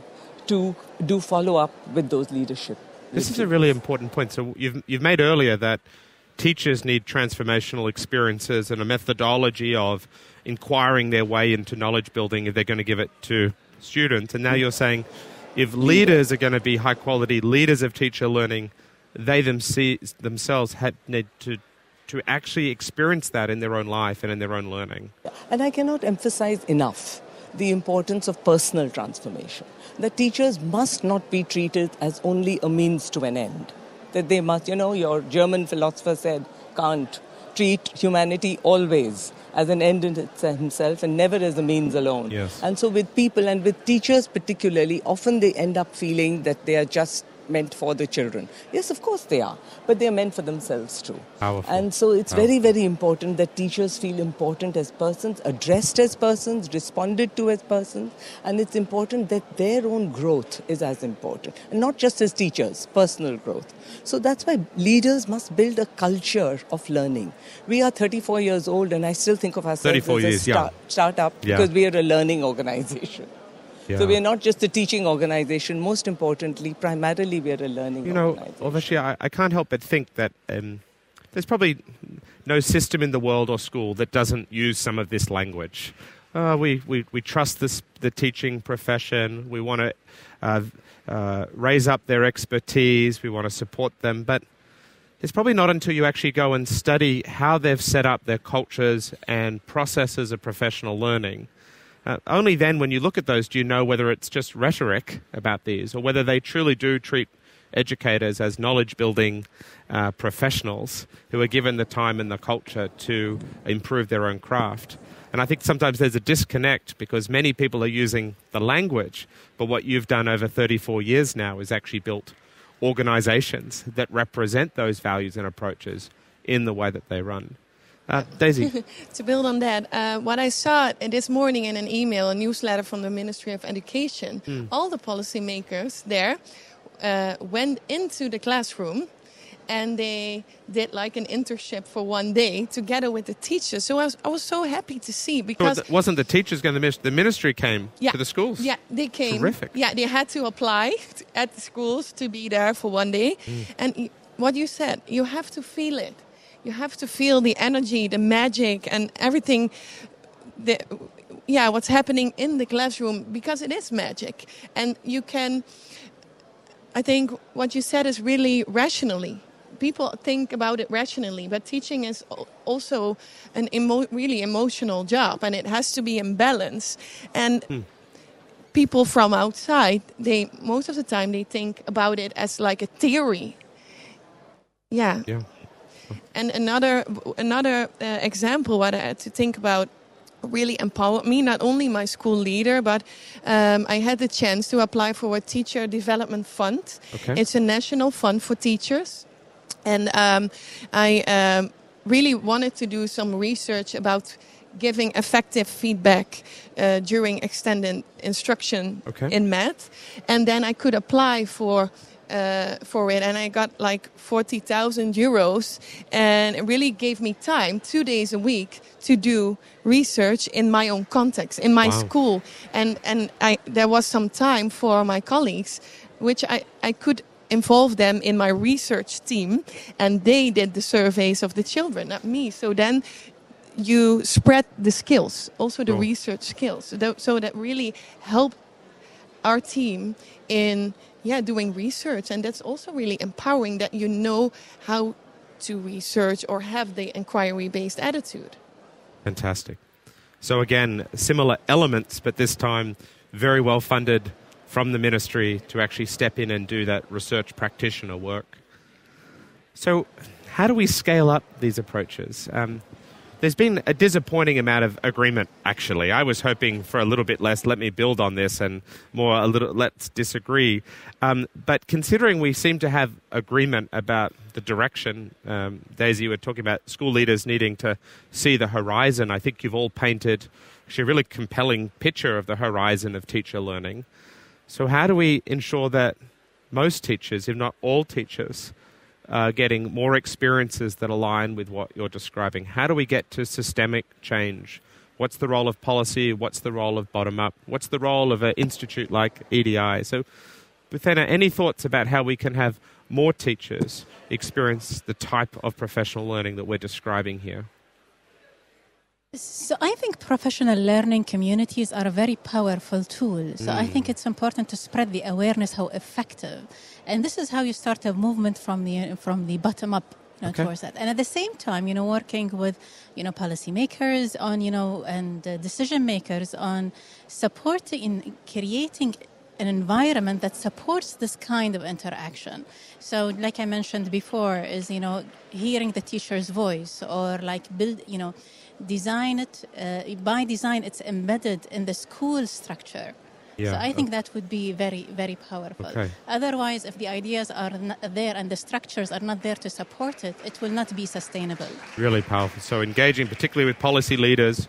to do follow up with those leadership. This is a really important point. So, you've, you've made earlier that teachers need transformational experiences and a methodology of inquiring their way into knowledge building if they're going to give it to students. And now mm. you're saying if leaders are going to be high quality leaders of teacher learning, they themselves had need to to actually experience that in their own life and in their own learning. And I cannot emphasize enough the importance of personal transformation. That teachers must not be treated as only a means to an end. That they must, you know, your German philosopher said, Kant treat humanity always as an end in himself and never as a means alone. Yes. And so with people and with teachers particularly, often they end up feeling that they are just meant for the children. Yes, of course they are, but they are meant for themselves too. Powerful. And so it's Powerful. very, very important that teachers feel important as persons, addressed as persons, responded to as persons, and it's important that their own growth is as important, and not just as teachers, personal growth. So that's why leaders must build a culture of learning. We are 34 years old, and I still think of ourselves as years, a start, yeah. startup yeah. because we are a learning organization. Yeah. So we are not just a teaching organization. Most importantly, primarily we are a learning you know, organization. Obviously, I, I can't help but think that um, there's probably no system in the world or school that doesn't use some of this language. Uh, we, we, we trust this, the teaching profession. We want to uh, uh, raise up their expertise. We want to support them. But it's probably not until you actually go and study how they've set up their cultures and processes of professional learning uh, only then, when you look at those, do you know whether it's just rhetoric about these or whether they truly do treat educators as knowledge building uh, professionals who are given the time and the culture to improve their own craft. And I think sometimes there's a disconnect because many people are using the language, but what you've done over 34 years now is actually built organizations that represent those values and approaches in the way that they run. Uh, Daisy. to build on that, uh, what I saw this morning in an email, a newsletter from the Ministry of Education, mm. all the policymakers there uh, went into the classroom and they did like an internship for one day together with the teachers. So I was, I was so happy to see because so wasn't the teachers going to miss the ministry came yeah, to the schools. Yeah, they came. Terrific. Yeah, they had to apply at the schools to be there for one day. Mm. And what you said, you have to feel it. You have to feel the energy, the magic, and everything. The, yeah, what's happening in the classroom because it is magic, and you can. I think what you said is really rationally people think about it rationally, but teaching is also an emo- really emotional job, and it has to be in balance. And hmm. people from outside, they most of the time they think about it as like a theory. Yeah. Yeah. And another another uh, example what I had to think about really empowered me, not only my school leader, but um, I had the chance to apply for a teacher development fund. Okay. It's a national fund for teachers. And um, I um, really wanted to do some research about giving effective feedback uh, during extended instruction okay. in math. And then I could apply for uh, for it, and I got like forty thousand euros, and it really gave me time, two days a week, to do research in my own context, in my wow. school, and and I there was some time for my colleagues, which I I could involve them in my research team, and they did the surveys of the children, not me. So then you spread the skills, also the oh. research skills, so that really helped our team in yeah doing research, and that's also really empowering that you know how to research or have the inquiry-based attitude. Fantastic. So again, similar elements, but this time very well funded from the ministry to actually step in and do that research practitioner work. So, how do we scale up these approaches? Um, there's been a disappointing amount of agreement, actually. I was hoping for a little bit less, let me build on this, and more a little, let's disagree. Um, but considering we seem to have agreement about the direction, um, Daisy, you were talking about school leaders needing to see the horizon. I think you've all painted actually a really compelling picture of the horizon of teacher learning. So, how do we ensure that most teachers, if not all teachers, are getting more experiences that align with what you're describing? How do we get to systemic change? What's the role of policy? What's the role of bottom up? What's the role of an institute like EDI? So, Buthaina, any thoughts about how we can have more teachers experience the type of professional learning that we're describing here? So I think professional learning communities are a very powerful tool. So mm. I think mm. it's important to spread the awareness how effective, and this is how you start a movement from the from the bottom up. You know, okay. towards that, and at the same time, you know, working with, you know, policymakers on, you know, and uh, decision makers on supporting in creating an environment that supports this kind of interaction. So, like I mentioned before, is you know hearing the teacher's voice or like build, you know, design it uh, by design it's embedded in the school structure yeah. So I think that would be very, very powerful. Okay. Otherwise, if the ideas are there and the structures are not there to support it, it will not be sustainable. Really powerful. So engaging, particularly with policy leaders,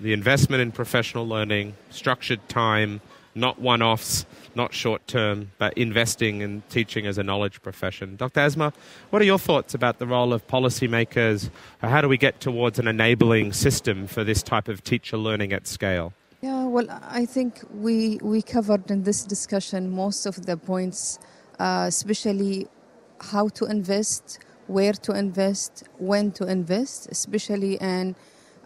the investment in professional learning, structured time, not one-offs, not short-term, but investing in teaching as a knowledge profession. Dr. Asma, what are your thoughts about the role of policymakers? How do we get towards an enabling system for this type of teacher learning at scale? Yeah, well, I think we we covered in this discussion most of the points, uh, especially how to invest, where to invest, when to invest, especially in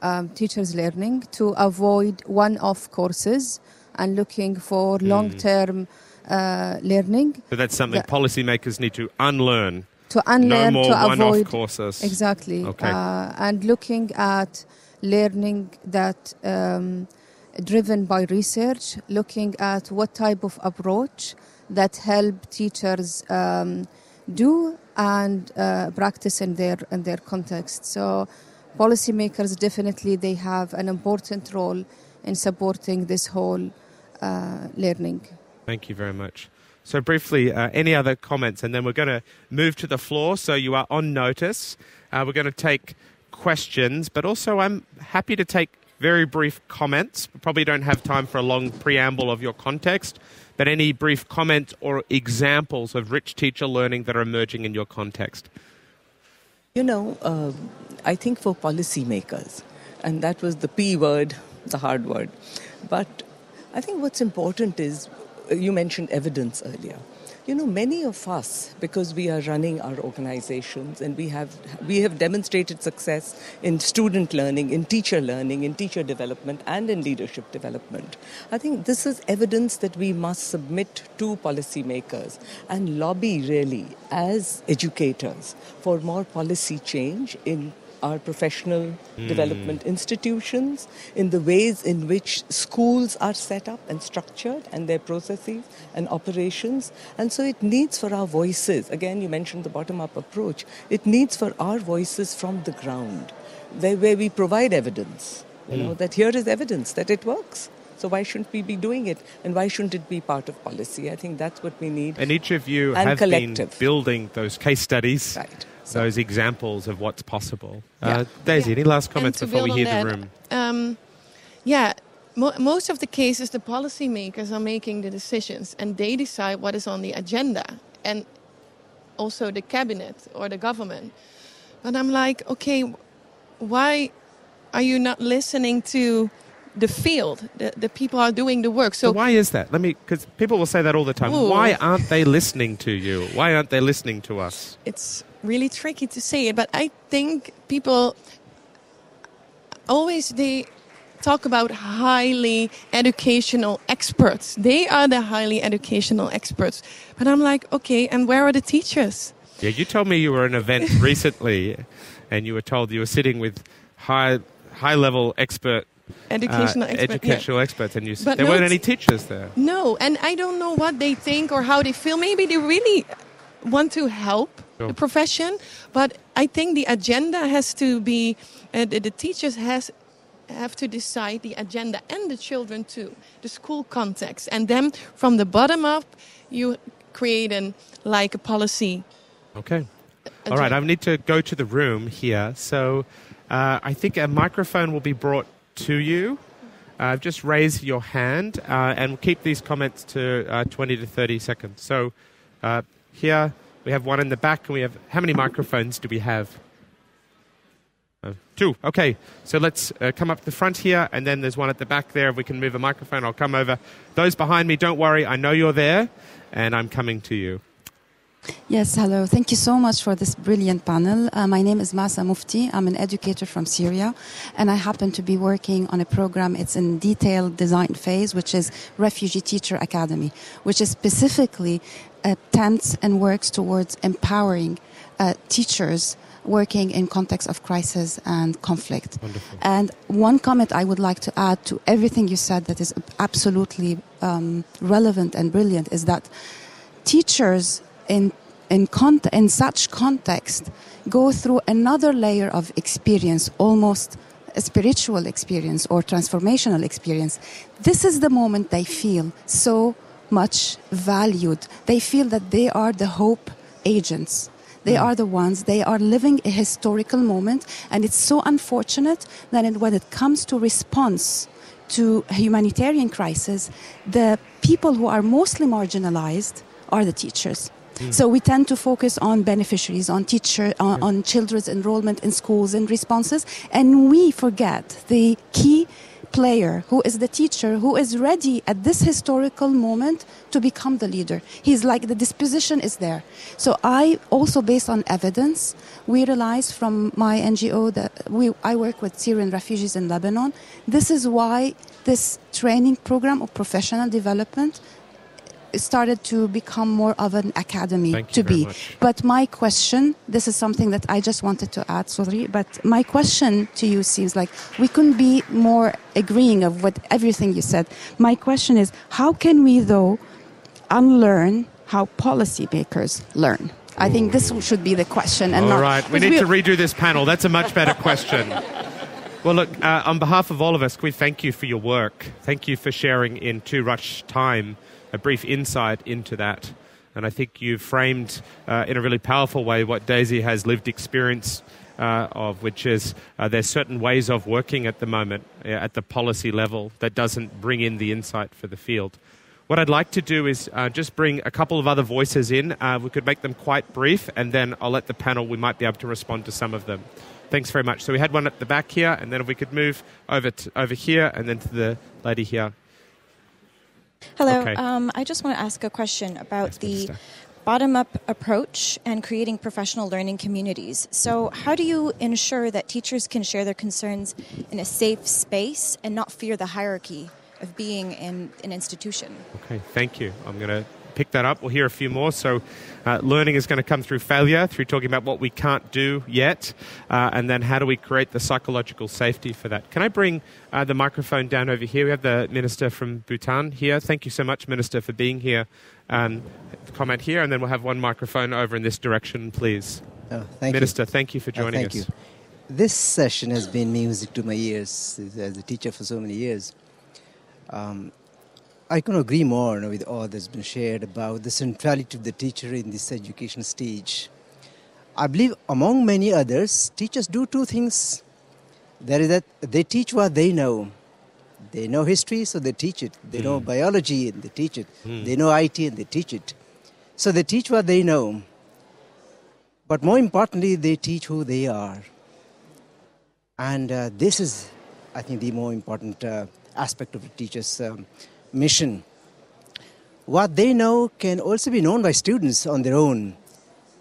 um, teachers' learning to avoid one-off courses and looking for mm. long-term uh, learning. So that's something policymakers need to unlearn. To unlearn, no more to avoid courses. Exactly. Okay. Uh, and looking at learning that um, driven by research, looking at what type of approach that help teachers um, do and uh, practice in their in their context. So policymakers definitely they have an important role in supporting this whole learning. Thank you very much. So, briefly, uh, any other comments? And then we're going to move to the floor. So, you are on notice. Uh, we're going to take questions, but also I'm happy to take very brief comments. We probably don't have time for a long preamble of your context, but any brief comments or examples of rich teacher learning that are emerging in your context? You know, uh, I think for policymakers, and that was the P word, the hard word. But I think what's important is uh, you mentioned evidence earlier. You know, many of us, because we are running our organizations and we have, we have demonstrated success in student learning, in teacher learning, in teacher development, and in leadership development. I think this is evidence that we must submit to policymakers and lobby really as educators for more policy change in our professional mm. development institutions, in the ways in which schools are set up and structured, and their processes and operations. And so it needs for our voices, again, you mentioned the bottom up approach, it needs for our voices from the ground, where, where we provide evidence, you mm. know, that here is evidence that it works. So why shouldn't we be doing it? And why shouldn't it be part of policy? I think that's what we need. And each of you and have collective. been building those case studies. Right those examples of what's possible. Yeah. Uh, Daisy, yeah. any last comments before we hear that, the room? Um, yeah, mo- most of the cases, the policymakers are making the decisions and they decide what is on the agenda, and also the cabinet or the government. But I'm like, okay, why are you not listening to? the field. The, the people are doing the work. So, so why is that? Let me, because people will say that all the time. Ooh. Why aren't they listening to you? Why aren't they listening to us? It's really tricky to say it, but I think people always they talk about highly educational experts. They are the highly educational experts. But I'm like, okay, and where are the teachers? Yeah, you told me you were at an event recently and you were told you were sitting with high high level expert educational, uh, expert, educational yeah. experts and you said there weren't any teachers there. No, and I don't know what they think or how they feel. Maybe they really want to help. The profession, but I think the agenda has to be uh, the, the teachers has have to decide the agenda and the children too, the school context, and then from the bottom up, you create an like a policy. Okay. Agenda. All right, I need to go to the room here. So uh, I think a microphone will be brought to you. Uh, just raise your hand uh, and keep these comments to uh, 20 to 30 seconds. So uh, here we have one in the back, and we have how many microphones do we have? Uh, two. Okay, so let's uh, come up the front here, and then there's one at the back there. If we can move a microphone, I'll come over. Those behind me, don't worry, I know you're there, and I'm coming to you. Yes, hello. Thank you so much for this brilliant panel. Uh, my name is Masa Mufti. I'm an educator from Syria, and I happen to be working on a program. It's in detailed design phase, which is Refugee Teacher Academy, which is specifically attempts and works towards empowering uh, teachers working in context of crisis and conflict. Wonderful. And one comment I would like to add to everything you said that is absolutely um, relevant and brilliant is that teachers in in, cont- in such context go through another layer of experience, almost a spiritual experience or transformational experience. This is the moment they feel so much valued. They feel that they are the hope agents. They mm. are the ones, they are living a historical moment, and it's so unfortunate that when it comes to response to humanitarian crisis, the people who are mostly marginalized are the teachers. Mm. So we tend to focus on beneficiaries, on teacher, on, on children's enrollment in schools and responses, and we forget the key player who is the teacher who is ready at this historical moment to become the leader. He's like the disposition is there. So i also based on evidence we realize from my ngo that we i work with syrian refugees in lebanon. This is why this training program of professional development started to become more of an academy to be. Much. But my question, this is something that I just wanted to add, sorry, but my question to you seems like we couldn't be more agreeing of what everything you said. My question is, how can we though unlearn how policymakers learn? I think this should be the question. And All not, right, we need to redo this panel. That's a much better question. Well, look, uh, on behalf of all of us, we thank you for your work? Thank you for sharing in too much time a brief insight into that. And I think you've framed uh, in a really powerful way what Daisy has lived experience uh, of, which is uh, there's certain ways of working at the moment uh, at the policy level that doesn't bring in the insight for the field. What I'd like to do is uh, just bring a couple of other voices in. Uh, we could make them quite brief, and then I'll let the panel, we might be able to respond to some of them. Thanks very much. So we had one at the back here, and then if we could move over to, over here, and then to the lady here. Hello. Okay. Um, I just want to ask a question about Yes, the bottom up approach and creating professional learning communities. So, how do you ensure that teachers can share their concerns in a safe space and not fear the hierarchy of being in an institution? Okay, thank you. I'm going to pick that up. We'll hear a few more. So, uh, learning is going to come through failure, through talking about what we can't do yet, uh, and then how do we create the psychological safety for that. Can I bring uh, the microphone down over here? We have the Minister from Bhutan here. Thank you so much, Minister, for being here. Um, comment here, and then we'll have one microphone over in this direction, please. Oh, thank Minister, you. thank you for Oh, joining thank us. you. This session has been music to my ears as a teacher for so many years. Um, I can agree more with all that's been shared about the centrality of the teacher in this education stage. I believe, among many others, teachers do two things. There is that they teach what they know. They know history, so they teach it. They know biology, and they teach it. They know IT, and they teach it. So they teach what they know. But more importantly, they teach who they are. And uh, this is, I think, the more important uh, aspect of a teacher's um, mission. What they know can also be known by students on their own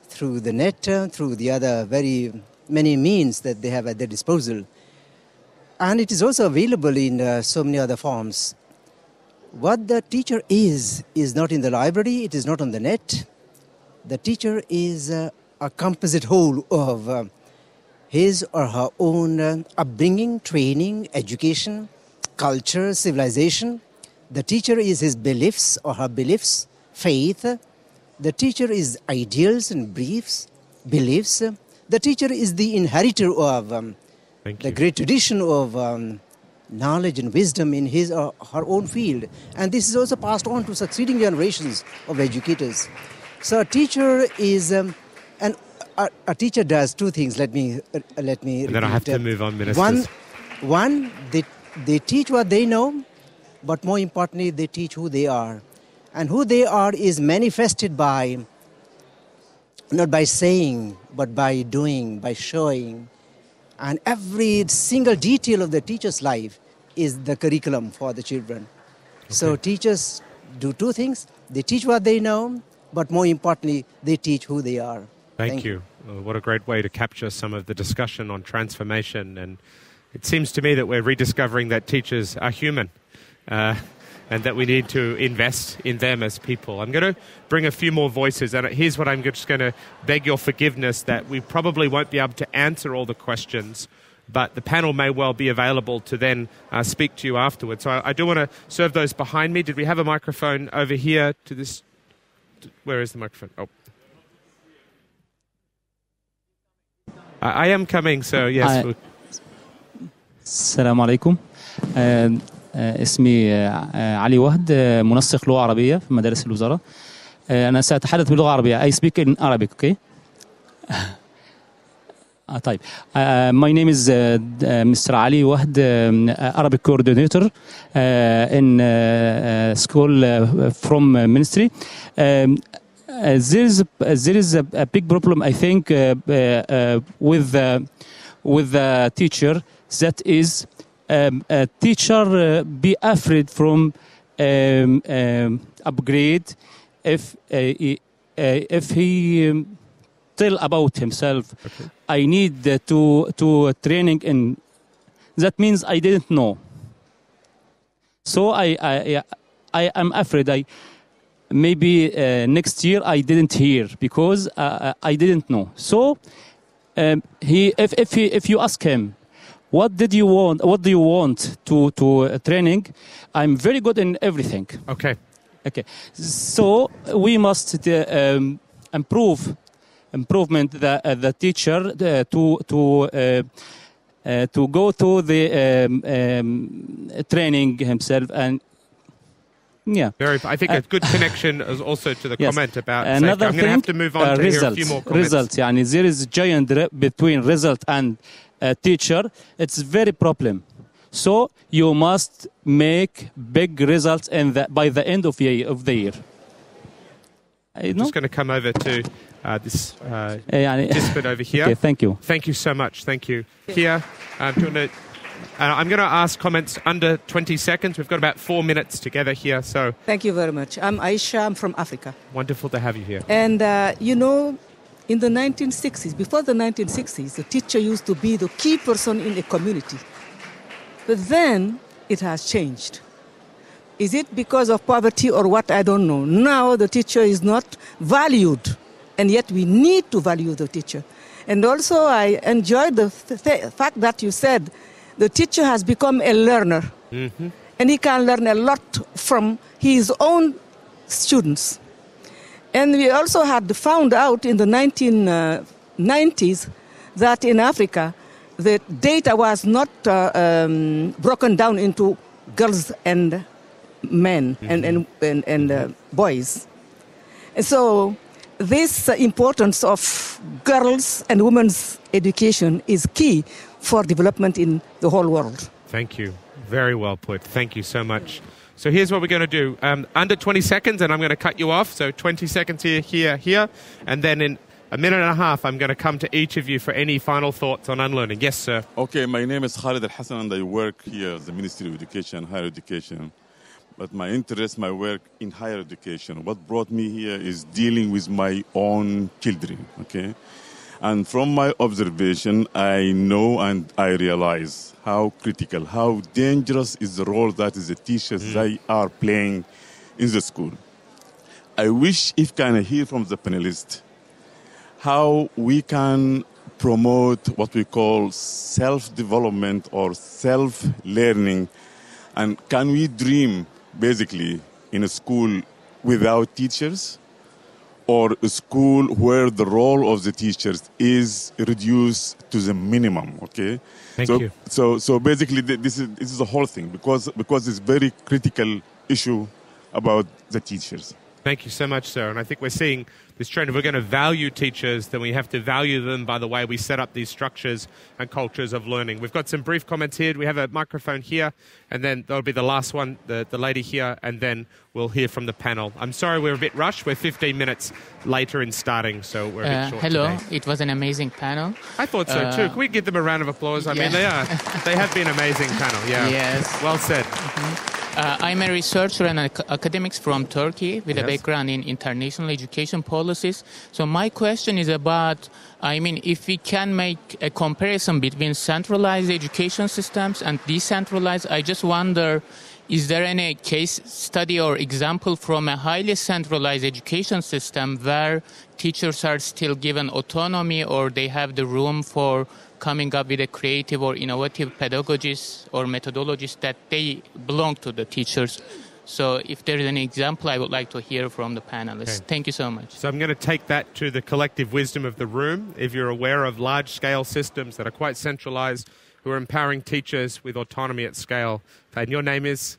through the net, uh, through the other very many means that they have at their disposal. And it is also available in uh, so many other forms. What the teacher is, is not in the library, it is not on the net. The teacher is uh, a composite whole of uh, his or her own uh, upbringing, training, education, culture, civilization. The teacher is his beliefs or her beliefs, faith. The teacher is ideals and beliefs, beliefs. The teacher is the inheritor of um, the great tradition of um, knowledge and wisdom in his or her own field. And this is also passed on to succeeding generations of educators. So a teacher is, um, and a, a teacher does two things. Let me uh, let me. And then I have to move on, ministers. One, one they they teach what they know, but more importantly, they teach who they are, and who they are is manifested by not by saying, but by doing, by showing. And every single detail of the teacher's life is the curriculum for the children. So teachers do two things they teach what they know, but more importantly, they teach who they are. Thank, you. Uh, what a great way to capture some of the discussion on transformation. And it seems to me that we're rediscovering that teachers are human uh, and that we need to invest in them as people. I'm going to bring a few more voices, and here's what I'm just going to beg your forgiveness that we probably won't be able to answer all the questions. But the panel may well be available to then uh, speak to you afterwards. So I, I do want to serve those behind me. Did we have a microphone over here to this? Where is the microphone? Oh. I am coming, so yes. Assalamu alaikum. Uh, اسمي آه، علي وهد آه، منسق لغة عربية في مدارس الوزارة آه، أنا سأتحدث باللغة العربية I speak in Arabic okay آه، طيب uh, my name is uh, uh, Mr. Ali Wahd um, Arabic coordinator uh, in uh, uh, school uh, from uh, ministry um, uh, there is a big problem I think uh, uh, uh, with uh, with the teacher that is um, a teacher uh, be afraid from um, um, upgrade if uh, he- uh, if he um, tell about himself I need to to training in. That means I didn't know. So I I I am afraid I maybe uh, next year I didn't hear because uh, I didn't know. So um, he if if he if you ask him what did you want? What do you want to to uh, training? I'm very good in everything. Okay. Okay. So we must uh, um, improve improvement the uh, the teacher uh, to to. Uh, uh, to go to the um, um, training himself and yeah. Very. I think a good connection is also to the yes. comment about. Another safety. I'm going to have to move on uh, to result, hear a few more comments. There is a giant between result and a teacher, it's very problem. So you must make big results in the, by the end of, year, of the year. I'm just going to come over to uh, this eh, uh, participant over here. Okay, thank you. Thank you so much. Thank you. Here, I'm going to, uh, I'm going to ask comments under 20 seconds. We've got about four minutes together here, so. Thank you very much. I'm Aisha. I'm from Africa. Wonderful to have you here. And uh, you know, in the 1960s, before the 1960s, the teacher used to be the key person in a community. But then it has changed. Is it because of poverty or what? I don't know. Now the teacher is not valued, and yet we need to value the teacher. And also, I enjoyed the th- fact that you said the teacher has become a learner, Mm-hmm. and he can learn a lot from his own students. And we also had found out in the 1990s that in Africa, the data was not uh, um, broken down into girls and men and, and, and, and uh, boys. And so, this uh, importance of girls and women's education is key for development in the whole world. Thank you. Very well put. Thank you so much. So here's what we're going to do. Um, under 20 seconds, and I'm going to cut you off. So 20 seconds here, here, here. And then in a minute and a half, I'm going to come to each of you for any final thoughts on unlearning. Yes, sir. Okay, my name is Khalid Al Hassan, and I work here at the Ministry of Education, Higher Education. But my interest, my work in higher education, what brought me here is dealing with my own children. Okay, and from my observation, I know and I realize how critical, how dangerous is the role that is the teachers mm. they are playing in the school. I wish if can I hear from the panelists how we can promote what we call self-development or self-learning, and can we dream basically in a school without teachers, or a school where the role of the teachers is reduced to the minimum? Okay. Thank so, you. So, so basically, this is this is the whole thing because because it's very critical issue about the teachers. Thank you so much, sir. And I think we're seeing this trend. If we're going to value teachers, then we have to value them by the way we set up these structures and cultures of learning. We've got some brief comments here. We have a microphone here, and then that'll be the last one, the, the lady here, and then we'll hear from the panel. I'm sorry we're a bit rushed. We're 15 minutes later in starting, so we're a bit Uh, short hello, today. it was an amazing panel. I thought so Uh, too. Can we give them a round of applause? I mean, they are. They have been amazing panel. Yeah. Yes. Well said. Uh, I'm a researcher and ac- academics from Turkey with a background in international education policies. So my question is about, I mean, if we can make a comparison between centralized education systems and decentralized, I just wonder, is there any case study or example from a highly centralized education system where teachers are still given autonomy or they have the room for coming up with a creative or innovative pedagogies or methodologies that they belong to the teachers. So if there is an example, I would like to hear from the panelists. Okay. Thank you so much. So I'm going to take that to the collective wisdom of the room. If you're aware of large scale systems that are quite centralized, who are empowering teachers with autonomy at scale, and your name is?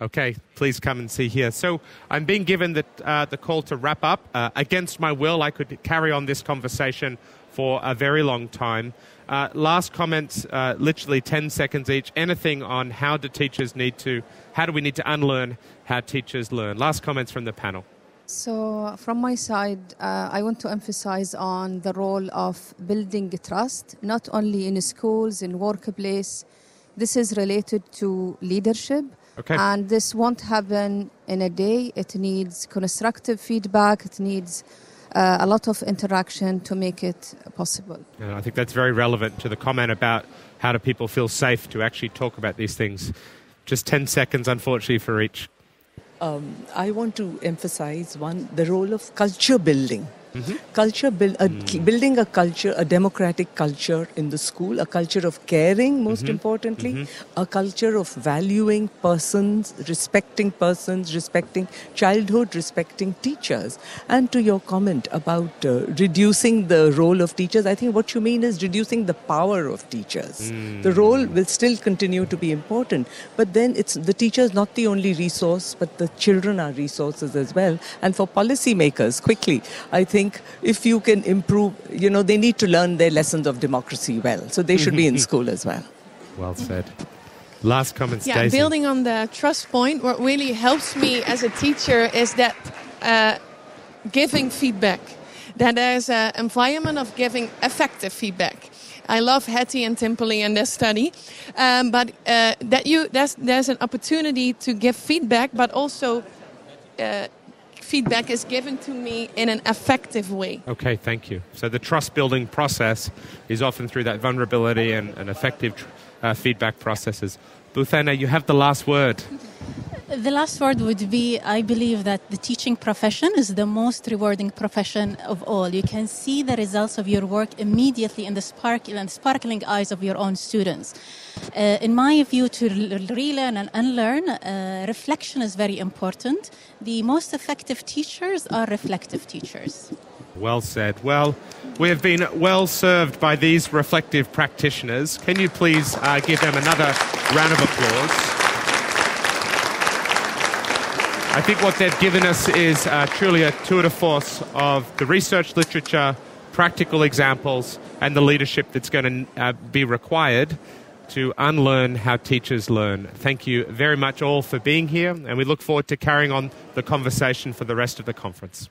Okay, please come and see here. So I'm being given the, uh, the call to wrap up. Uh, against my will, I could carry on this conversation for a very long time. Uh, last comments, uh, literally 10 seconds each. Anything on how do teachers need to, how do we need to unlearn how teachers learn? Last comments from the panel. So, from my side, uh, I want to emphasize on the role of building trust, not only in schools, in workplace. This is related to leadership, Okay. and this won't happen in a day. It needs constructive feedback. It needs uh, a lot of interaction to make it possible. And I think that's very relevant to the comment about how do people feel safe to actually talk about these things. Just 10 seconds, unfortunately, for each. Um, I want to emphasize one the role of culture building. Culture, build, a, hmm. building a culture, a democratic culture in the school, a culture of caring, most mm-hmm. importantly, mm-hmm. a culture of valuing persons, respecting persons, respecting childhood, respecting teachers. And to your comment about uh, reducing the role of teachers, I think what you mean is reducing the power of teachers. The hmm. role will still continue to be important, but then it's the teacher is not the only resource, but the children are resources as well. And for policymakers, quickly, I think if you can improve, you know, they need to learn their lessons of democracy well, so they should be in school as well. Well said. Last comments, Yeah, Daisy. building on the trust point, what really helps me as a teacher is that uh, giving feedback. That there's an environment of giving effective feedback. I love Hattie and Timperley and their study, um, but uh, that you there's there's an opportunity to give feedback, but also uh, feedback is given to me in an effective way. Okay, thank you. So the trust building process is often through that vulnerability and, and effective tr- uh, feedback processes. Buthaina, you have the last word. The last word would be I believe that the teaching profession is the most rewarding profession of all. You can see the results of your work immediately in the sparkling eyes of your own students. Uh, in my view, to relearn and unlearn, uh, reflection is very important. The most effective teachers are reflective teachers. Well said. Well, we have been well served by these reflective practitioners. Can you please uh, give them another round of applause? I think what they've given us is uh, truly a tour de force of the research literature, practical examples, and the leadership that's going to uh, be required to unlearn how teachers learn. Thank you very much all for being here, and we look forward to carrying on the conversation for the rest of the conference.